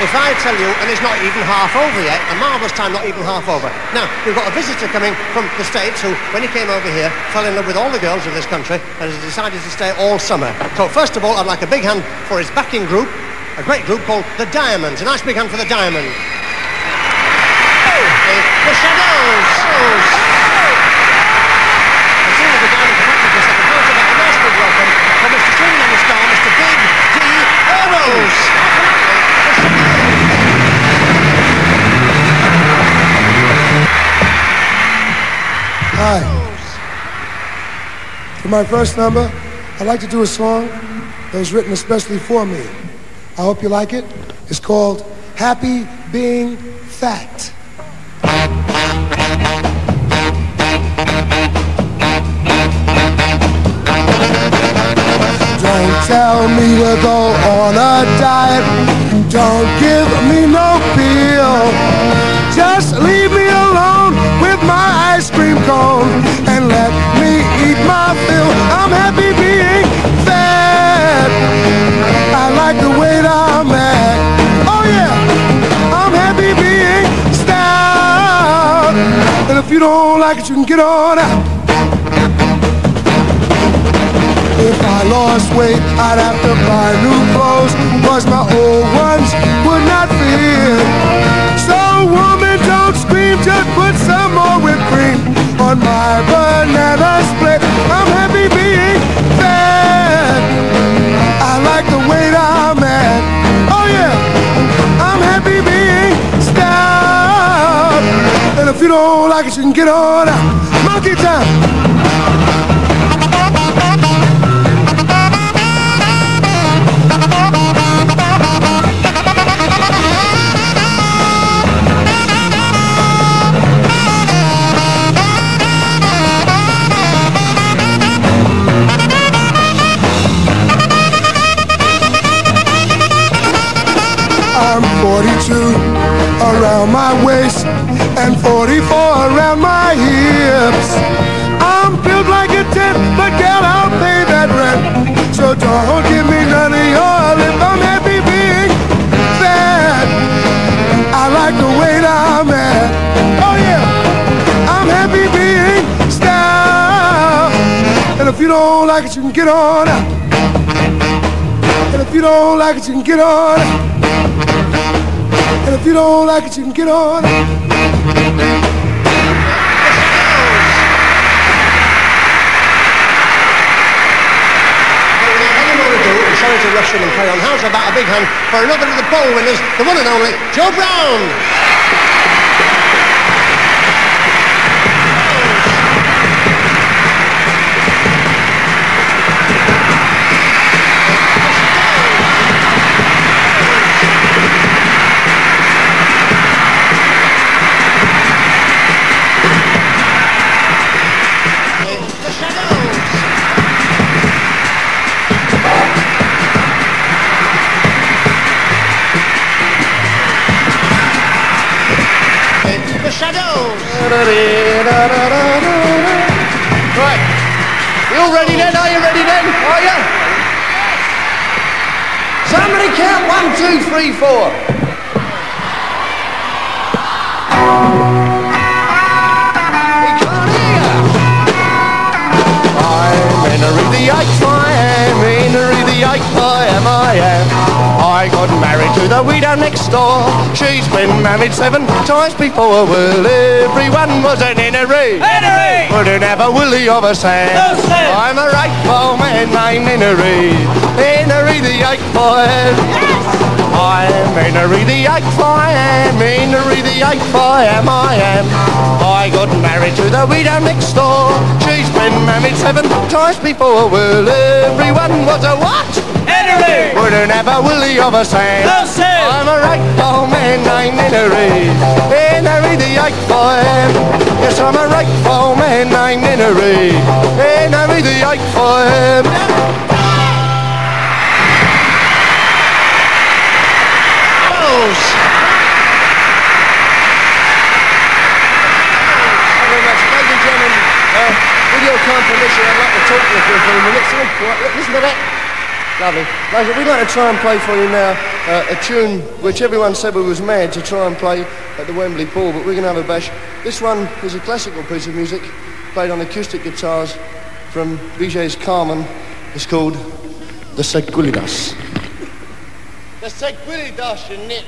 If I tell you, and it's not even half over yet, a marvellous time not even half over. Now, we've got a visitor coming from the States who, when he came over here, fell in love with all the girls of this country and has decided to stay all summer. So first of all, I'd like a big hand for his backing group, a great group called The Diamonds. A nice big hand for The Diamonds. The, the Shadows. As my first number, I'd like to do a song that was written especially for me. I hope you like it. It's called Happy Being Fat. Don't tell me to go on a diet. Don't give me no pill. Just leave me don't like it, you can get on out. If I lost weight, I'd have to buy new clothes, cause my old ones would not fit. So woman, don't scream, just put some more whipped cream on my banana split. I'm happy being fat. I like the weight I'm at. Oh yeah, If you don't like it, you can get on out. Monkey time. I'm 42 around my waist and 44 around my hips. I'm built like a tent, but girl, I'll pay that rent. So don't give me none of your lip. I'm happy being fat. I like the weight I'm at. Oh yeah, I'm happy being stout. And if you don't like it, you can get on out. And if you don't like it, you can get on out. And if you don't like it, you can get on. Without sorry to rush in and carry on. How's about a big hand for another of the poll winners, the one and only Joe Brown? Right. You all ready then? Are you ready then? Are you? Somebody count one, two, three, four. I'm Henry the Eighth, I am Henry the Eighth, I am, I am. I got married to the widow next door. She's been married seven times before. Well, everyone was an Henry. Henry! Wouldn't have a willy of a Sam. No. I'm a rightful man named Henry. Henry the Eighth, I am. I'm Henry the Eighth, I am. Henry the Eighth, I am, I am. I got married to the widow next door. She's been married seven times before. Well, everyone was a what? Henry! Wouldn't have a willy of a Sam. No Sam. I'm a rightful man named Henry. Henry the Eighth, I am. Yes, I'm a rightful man named Henry. Henry the Eighth, I am. Shadows. Thank you very much. Ladies and gentlemen, uh, talking for a few minutes. All quiet. Listen to that. Lovely. We'd like to try and play for you now uh, a tune which everyone said we was mad to try and play at the Wembley Pool, but we're going to have a bash. This one is a classical piece of music played on acoustic guitars from Bizet's Carmen. It's called The Seguidillas. The Seguidillas, you nit.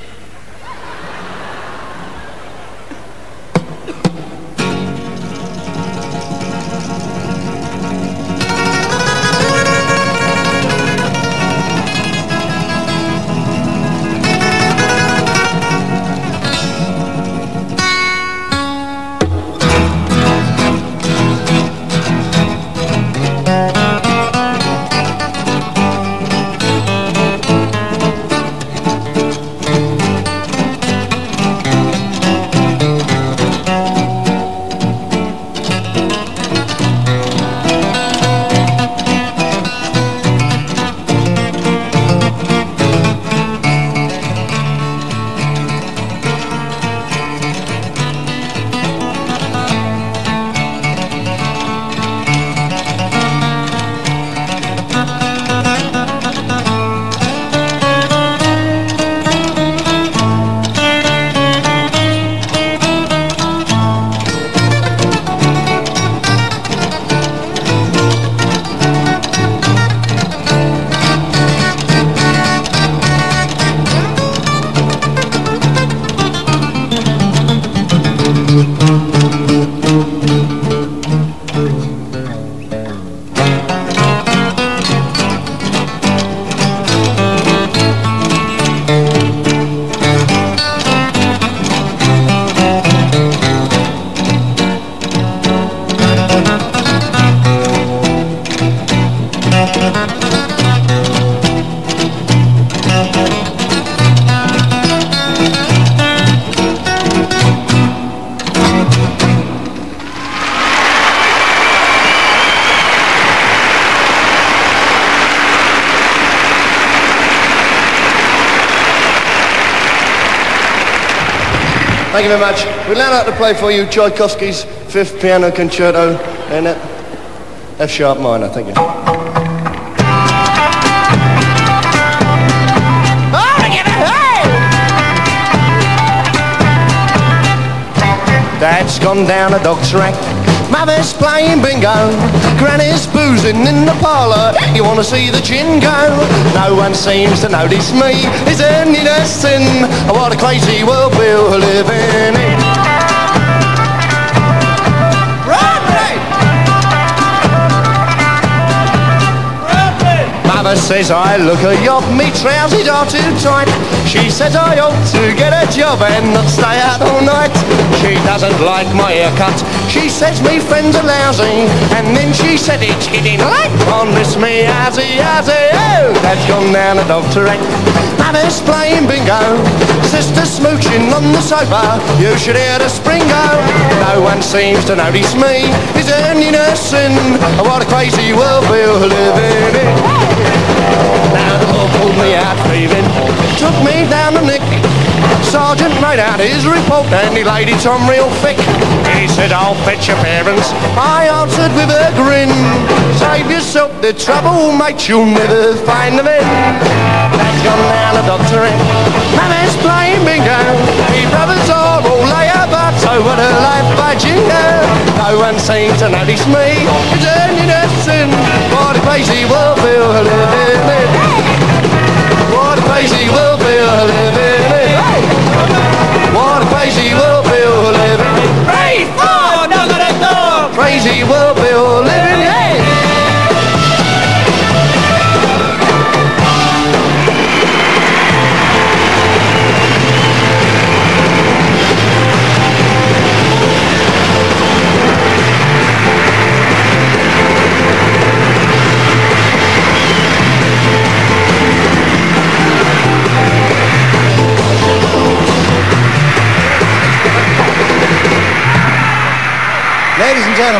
Like to play for you Tchaikovsky's Fifth Piano Concerto in F sharp minor. Thank you. Dad's gone down a dog's track. Mother's playing bingo. Granny's boozing in the parlour. You want to see the gin go? No one seems to notice me. Is any sin? What a crazy world we're living in. Says I look a yob, me trousers are too tight. She says I ought to get a job and not stay out all night. She doesn't like my haircut. She says me friends are lousy. And then she said it's getting late on this me azzy azzy. Oh, that's gone down a doctor Mother's playing bingo. Sister smooching on the sofa. You should hear the spring go. No one seems to notice me. Is any nursing? What a crazy world we're living in. Now the law pulled me out thieving, took me down the nick. Sergeant made out his report and he laid it on real thick. He said, I'll fetch your parents. I answered with a grin. Save yourself the trouble, mate, you'll never find them in. That's gone down a doctor in. Mama's playing bingo. Me brothers are all layabouts. So what a life by jingo. No one seems to notice me. It's earning a sin. What a crazy world we're living in. What a crazy world we're living in. What a crazy world we're living in. Crazy world we're living in.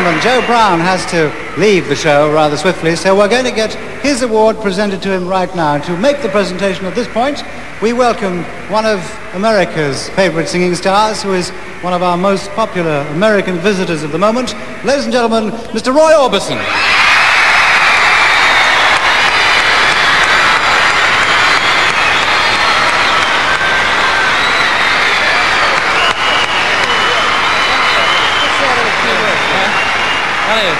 Gentlemen, Joe Brown has to leave the show rather swiftly, so we're going to get his award presented to him right now. To make the presentation at this point, we welcome one of America's favorite singing stars, who is one of our most popular American visitors of the moment. Ladies and gentlemen, Mr. Roy Orbison. Honey.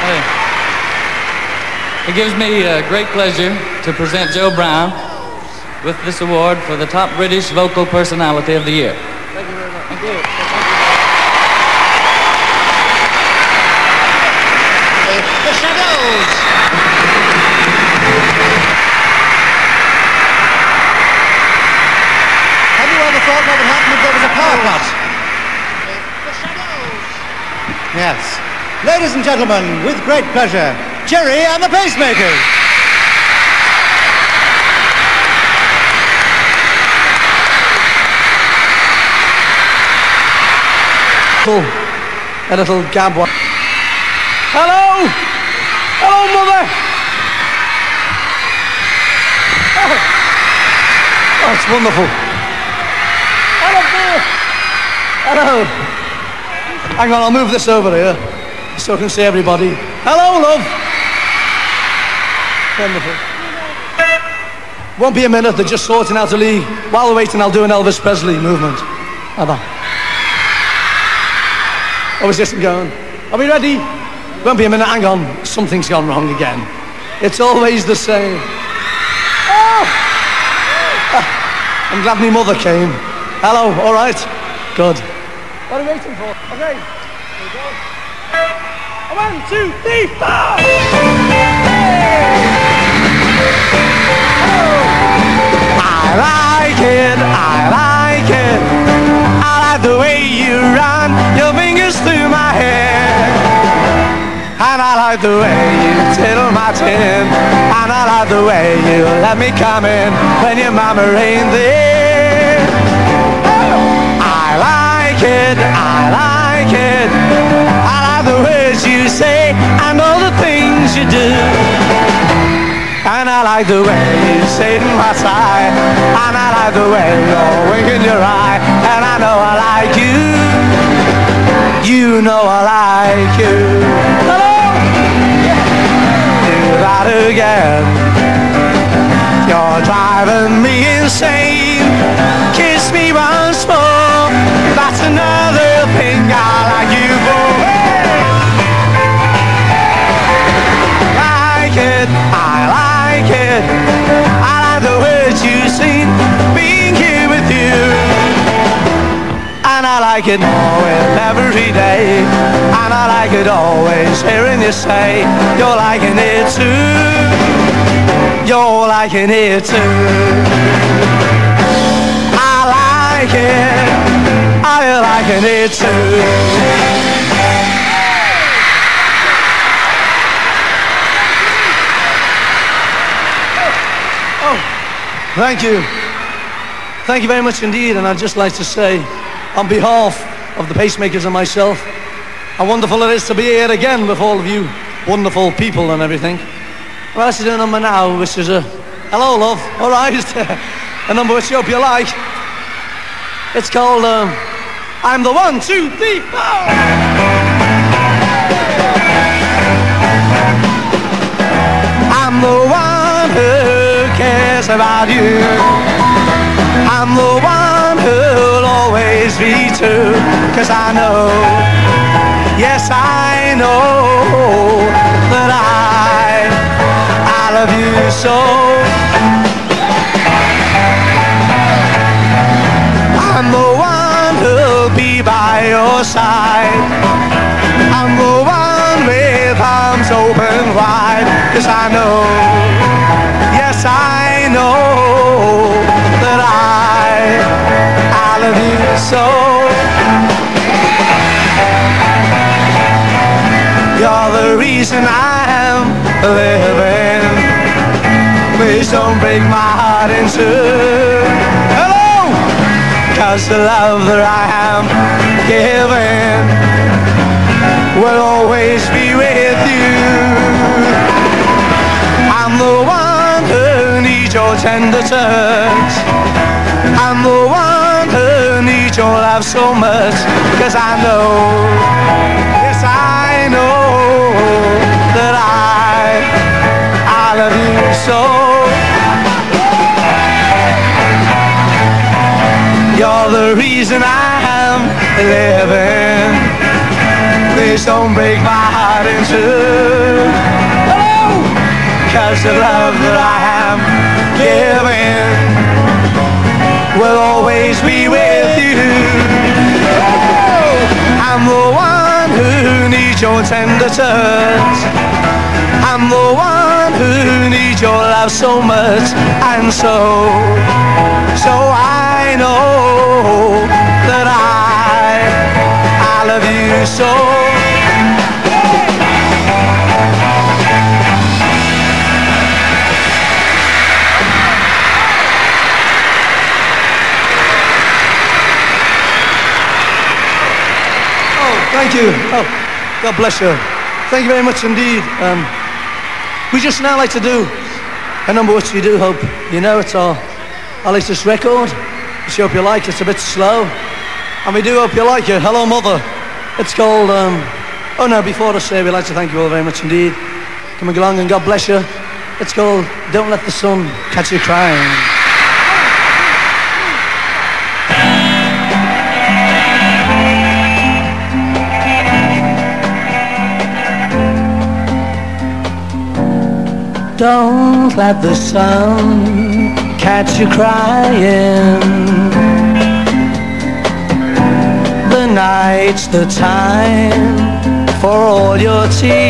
Honey. It gives me uh, great pleasure to present Joe Brown with this award for the top British vocal personality of the year. Thank you very much. Thank you. The Shadows. Have you ever thought what would happen if there was a power cut? Yes. Ladies and gentlemen, with great pleasure, Gerry and the Pacemakers. Cool. A little gab one. Hello! Hello, mother! Oh, oh wonderful. Hello, dear. Hello. Hang on, I'll move this over here so I can see everybody. Hello, love. Wonderful. Won't be a minute, they're just sorting out a league. While we're waiting, I'll do an Elvis Presley movement. How about? Oh, is this going? Are we ready? Won't be a minute, hang on. Something's gone wrong again. It's always the same. Oh! Ah, I'm glad my mother came. Hello, all right? Good. What are we waiting for? Okay. Here we go. One, two, three, four! I like it, I like it. I like the way you run your fingers through my hair. And I like the way you tickle my chin. And I like the way you let me come in when your mama ain't there. I like it, I like it. I like the words you say and all the things you do. And I like the way you sit in my side. And I like the way you're winking your eye. And I know I like you. You know I like you. Hello? Do that again. You're driving me insane. Like it more with every day. And I like it always hearing you say, you're liking it too. You're liking it too. I like it. I liking it too. Oh, thank you. Thank you very much indeed. And I'd just like to say, on behalf of the pacemakers and myself, how wonderful it is to be here again with all of you wonderful people and everything. Well, this is a number now, which is a hello, love. All right, a number which I hope you like. It's called um, "I'm the One, Two, Three, Four." I'm the one who cares about you. I'm the one always be true. Cause I know, yes, I know that I, I love you so. I'm the one who'll be by your side. I'm the one with arms open wide. Cause I know, yes, I know that I, I love you so. You're the reason I'm living. Please don't break my heart in two. Hello! Cause the love that I am giving will always be with you. I'm the one who needs your tender touch. I'm the love so much. Cause I know, yes, I know that I, I love you so. You're the reason I'm living. Please don't break my heart in two. Hello! Cause the love that I am giving will always be with you. I'm the one who needs your tender touch. I'm the one who needs your love so much, and so, so I know that I, I love you so. Thank you. Oh, God bless you. Thank you very much indeed. Um, we just now like to do a number which we do hope you know it's our, our latest record. We hope you like it. It's a bit slow. And we do hope you like it. Hello, Mother. It's called, um, oh no, before I say, we'd like to thank you all very much indeed. Coming along and God bless you. It's called Don't Let the Sun Catch You Crying. Don't let the sun catch you crying. The night's the time for all your tears.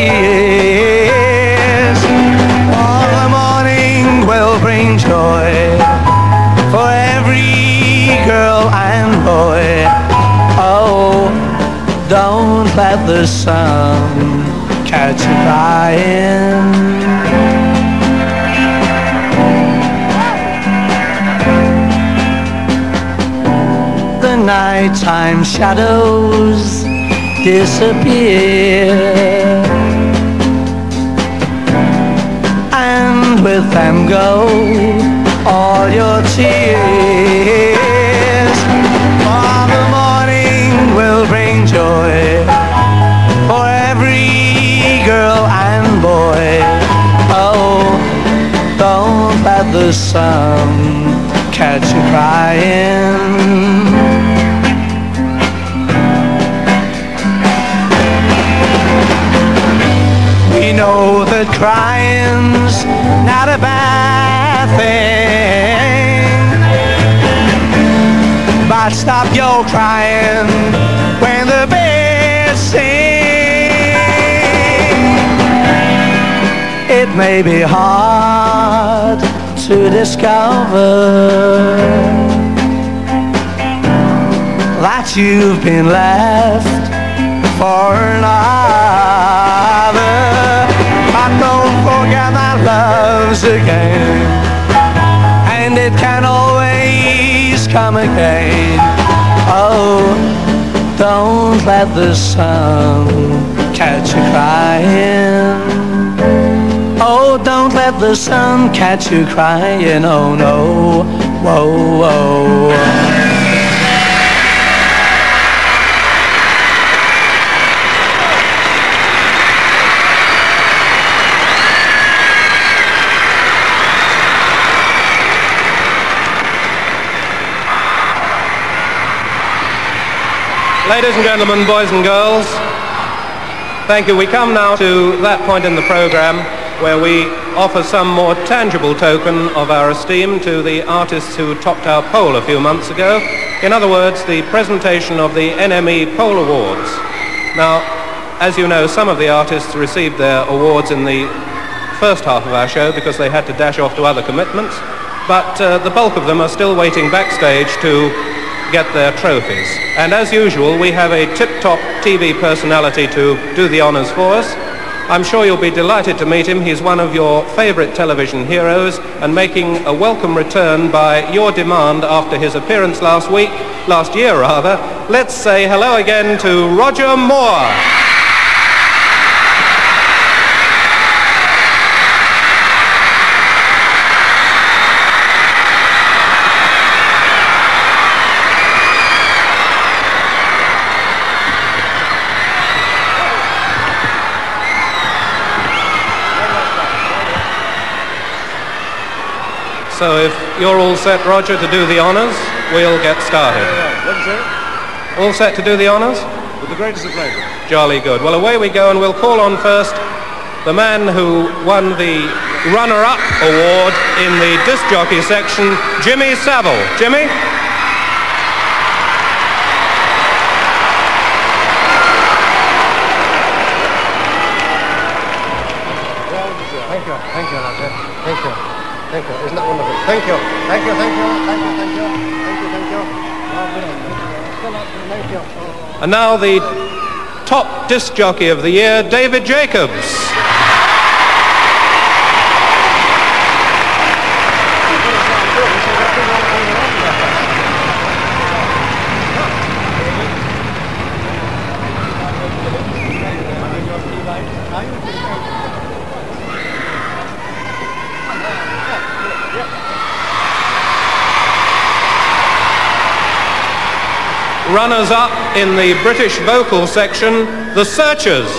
While the morning will bring joy for every girl and boy. Oh, don't let the sun catch you crying. Nighttime shadows disappear. And with them go all your tears. For the morning will bring joy for every girl and boy. Oh don't let the sun catch you crying crying's not a bad thing. But stop your crying when the birds sing. It may be hard to discover that you've been left for another. Love's a game, and it can always come again. Oh, don't let the sun catch you crying. Oh, don't let the sun catch you crying. Oh no, whoa, whoa. Ladies and gentlemen, boys and girls, thank you. We come now to that point in the program where we offer some more tangible token of our esteem to the artists who topped our poll a few months ago. In other words, the presentation of the NME Poll Awards. Now, as you know, some of the artists received their awards in the first half of our show because they had to dash off to other commitments, but uh, the bulk of them are still waiting backstage to get their trophies. And as usual, we have a tip-top TV personality to do the honors for us. I'm sure you'll be delighted to meet him. He's one of your favorite television heroes and making a welcome return by your demand after his appearance last week, last year rather. Let's say hello again to Roger Moore. So if you're all set, Roger, to do the honors, we'll get started. All set to do the honors? With the greatest of pleasure. Jolly good. Well, away we go, and we'll call on first the man who won the runner-up award in the disc jockey section, Jimmy Savile. Jimmy? Thank you, thank you, Roger. Thank you, thank you. Isn't that wonderful? Thank you, thank you, thank you, thank you, thank you, thank you, thank you. And now the top disc jockey of the year, David Jacobs. Runners-up in the British vocal section, The Searchers.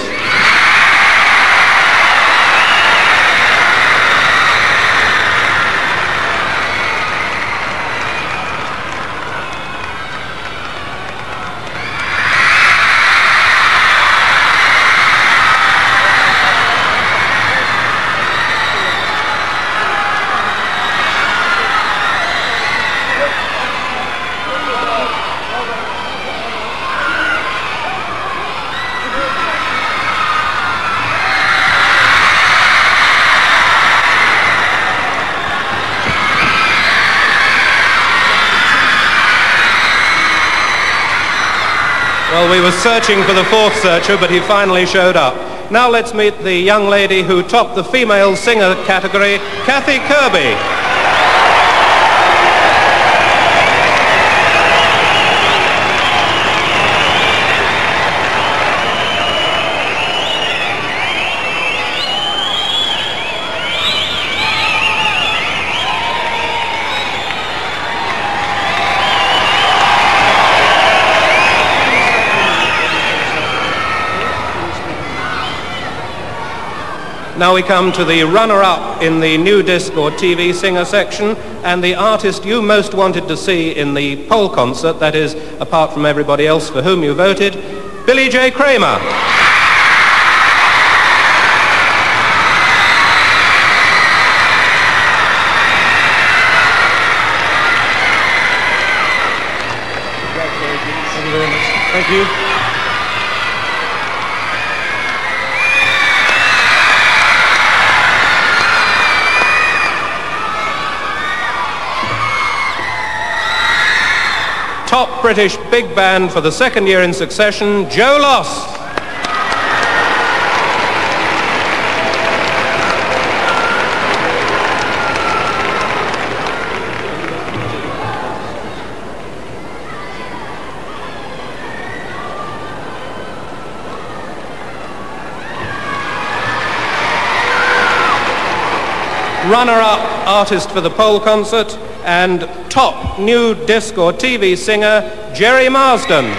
Well, we were searching for the fourth searcher, but he finally showed up. Now let's meet the young lady who topped the female singer category, Kathy Kirby. Now we come to the runner-up in the new disc or TV singer section and the artist you most wanted to see in the poll concert, that is, apart from everybody else for whom you voted, Billy J. Kramer. Thank you British big band for the second year in succession, Joe Loss. runner-up artist for the poll concert, and top new disc or TV singer, Gerry Marsden.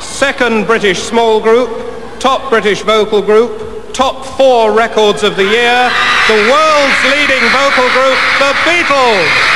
Second British small group, top British vocal group, top four records of the year, the world's leading vocal group, the Beatles.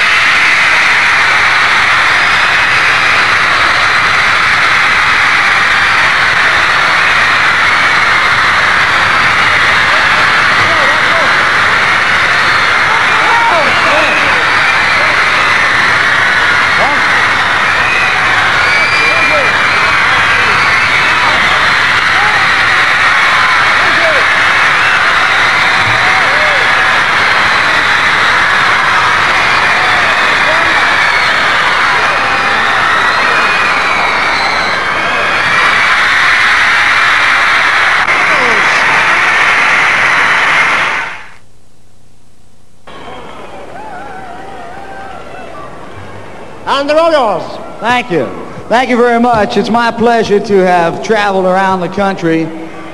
Thank you. Thank you very much. It's my pleasure to have traveled around the country.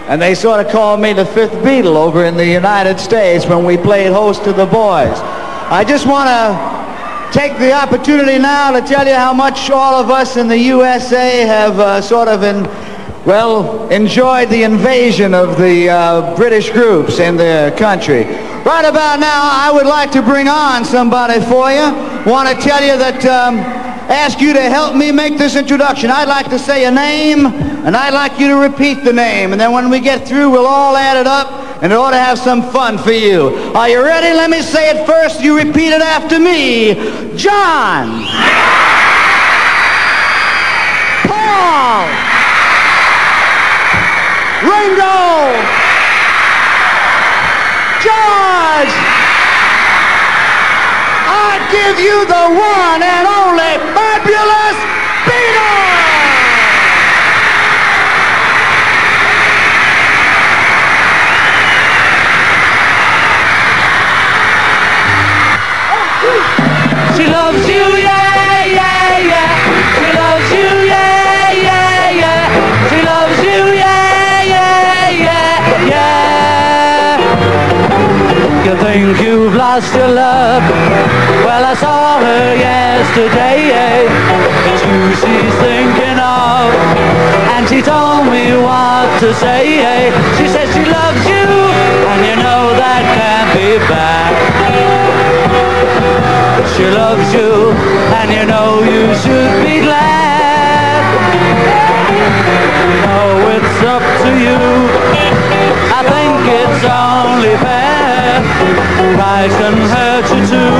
And they sort of called me the fifth Beatle over in the United States when we played host to the boys. I just want to take the opportunity now to tell you how much all of us in the USA have uh, sort of in, well, enjoyed the invasion of the uh, British groups in the country. Right about now, I would like to bring on somebody for you. Want to tell you that, um, ask you to help me make this introduction. I'd like to say a name, and I'd like you to repeat the name. And then when we get through, we'll all add it up, and it ought to have some fun for you. Are you ready? Let me say it first. You repeat it after me. John. Paul. Ringo. George. I give you the one and fabulous Beatles. She loves you, yeah, yeah, yeah. She loves you, yeah, yeah, yeah. She loves you, yeah, yeah, yeah, yeah. You think you've lost your love? Well, I saw her yesterday. Eh? Me what to say. She says she loves you, and you know that can't be bad. She loves you, and you know you should be glad. You know it's up to you. I think it's only fair. Pride can hurt you too.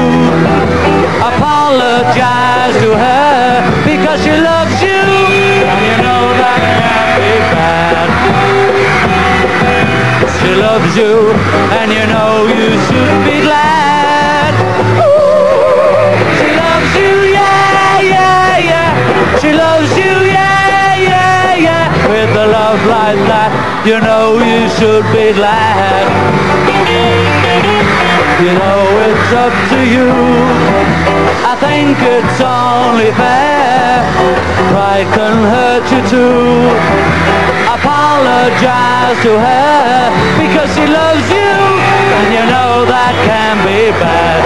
Apologize to her because she loves you She loves you, and you know you should be glad. She loves you, yeah, yeah, yeah. She loves you, yeah, yeah, yeah. With a love like that, you know you should be glad. You know it's up to you. I think it's only fair. Pride can hurt you too. Apologize to her because she loves you, and you know that can be bad.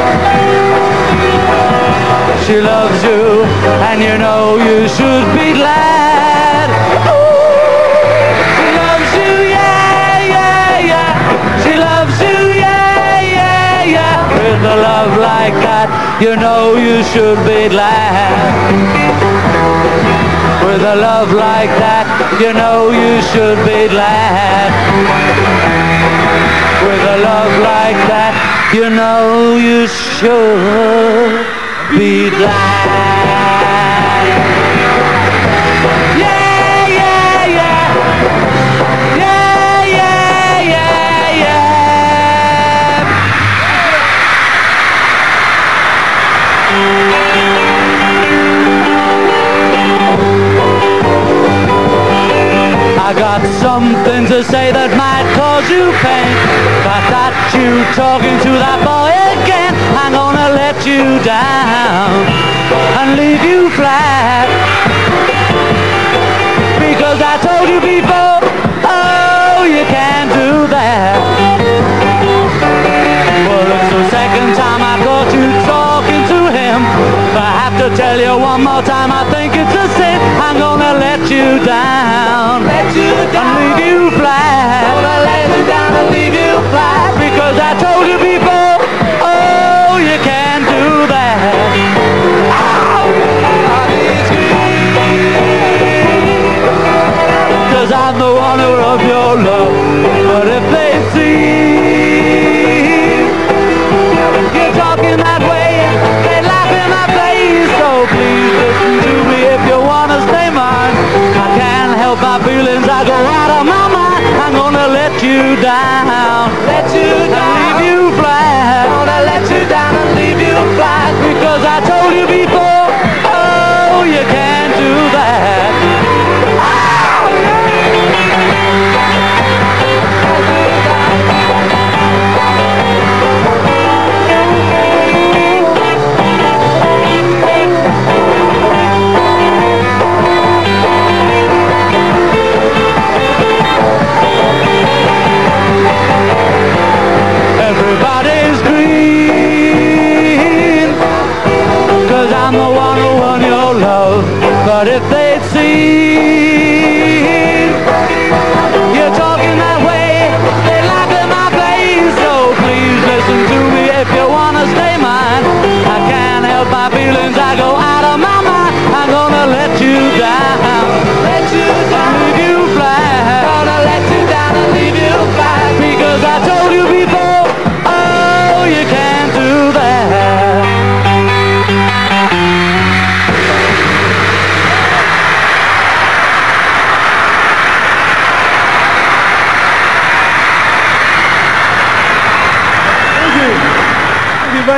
She loves you, and you know you should be glad. Like that, you know you should be glad. With a love like that, you know you should be glad. With a love like that, you know you should be glad. I got something to say that might cause you pain. But that you talking to that boy again, I'm gonna let you down and leave you flat. Because I told you before, oh, you can't do that. Well, it's the second time I caught you talking to him. I have to tell you one more time, mudar. But if they'd see you're talking that way, they'd laugh in my face. So please listen to me if you wanna stay mine. I can't help my feelings, I go out of my mind. I'm gonna let you down, let you down.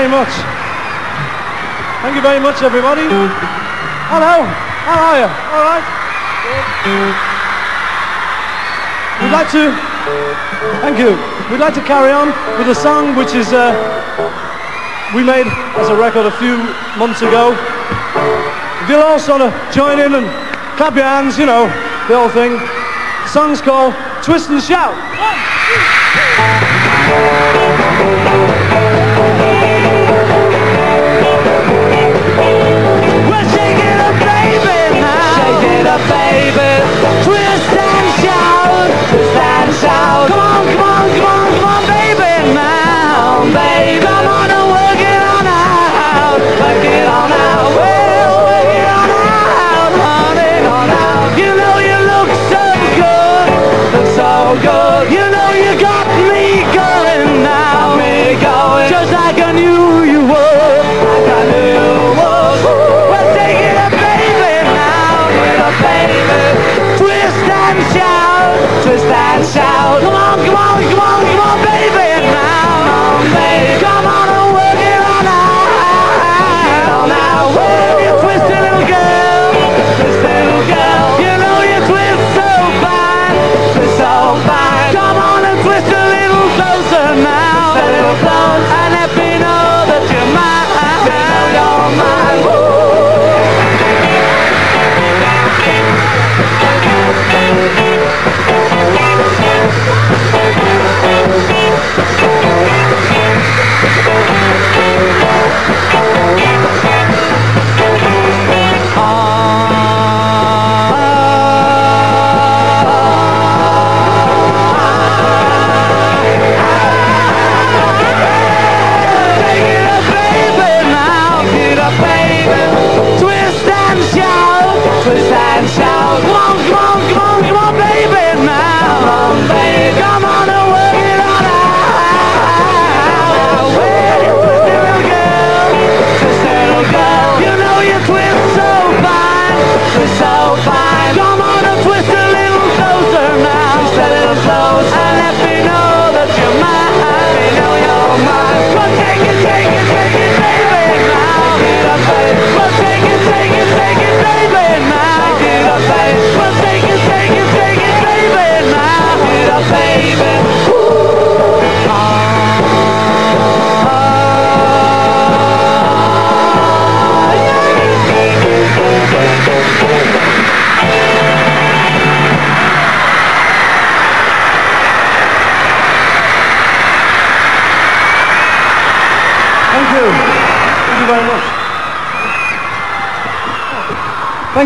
very much. Thank you very much, everybody. Hello. How are you? All right. We'd like to. Thank you. We'd like to carry on with a song which is uh, we made as a record a few months ago. If you'll all sort of join in and clap your hands, you know, the whole thing. The song's called Twist and Shout. One, two, three.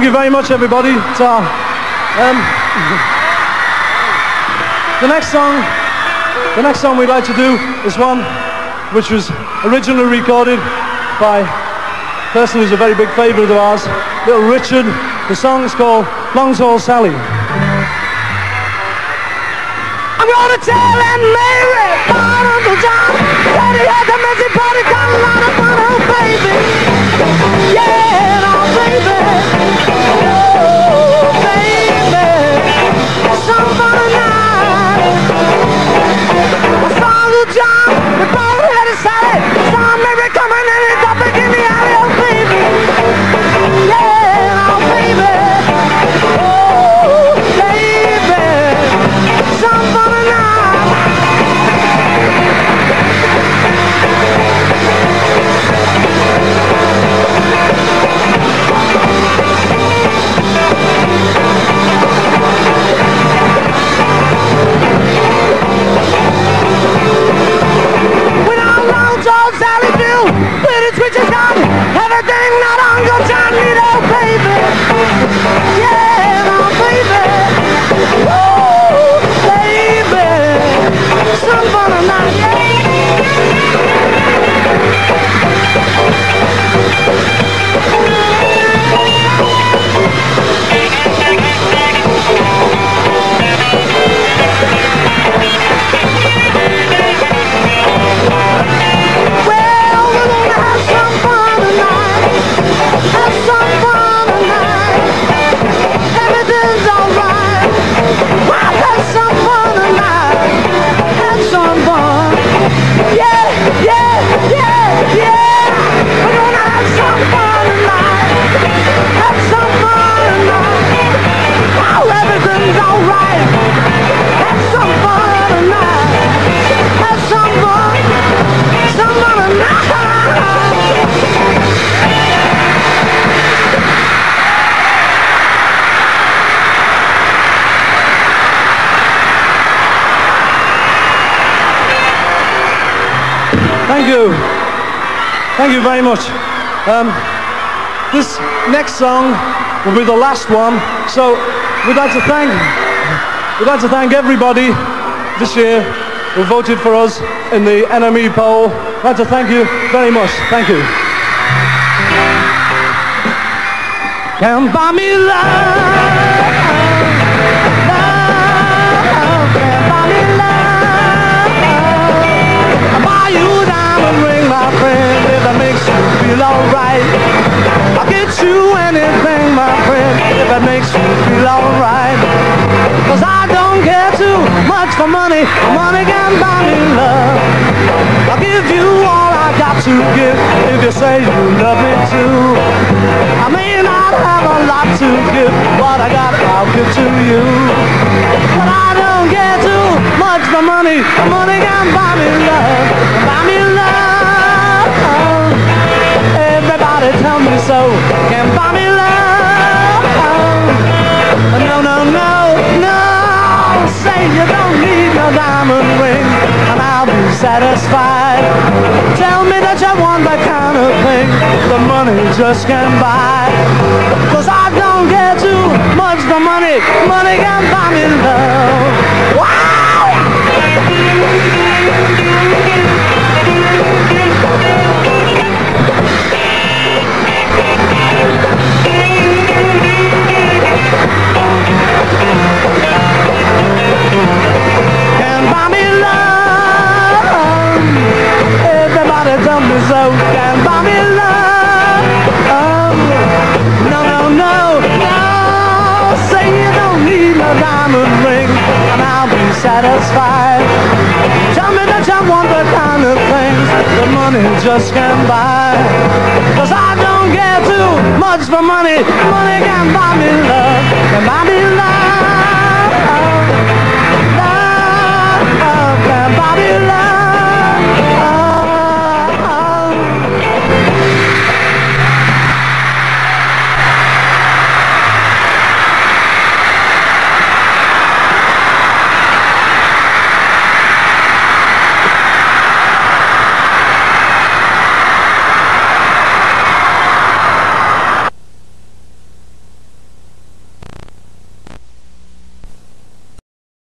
you very much, everybody. So, um, the next song, the next song we'd like to do is one which was originally recorded by a person who's a very big favourite of ours, Little Richard. The song is called Long Tall Sally. I'm gonna tell Mary, bottom the very much. Um, this next song will be the last one. So we'd like to thank we'd like to thank everybody this year who voted for us in the NME poll. I'd like to thank you very much. Thank you. Buy me love. For money. Money can buy me love. I'll give you all I got to give if you say you love me too. I may not have a lot to give, but I got I'll give to you. But I don't care too much for money. Money can buy satisfied. Tell me that you want that kind of thing the money just can't buy. Cause I don't care too much for money. Money can buy me love. Wow! Satisfied. Tell me that you want the kind of things that money just can't buy. Cause I don't care too much for money. Money can buy me love. Can buy me love.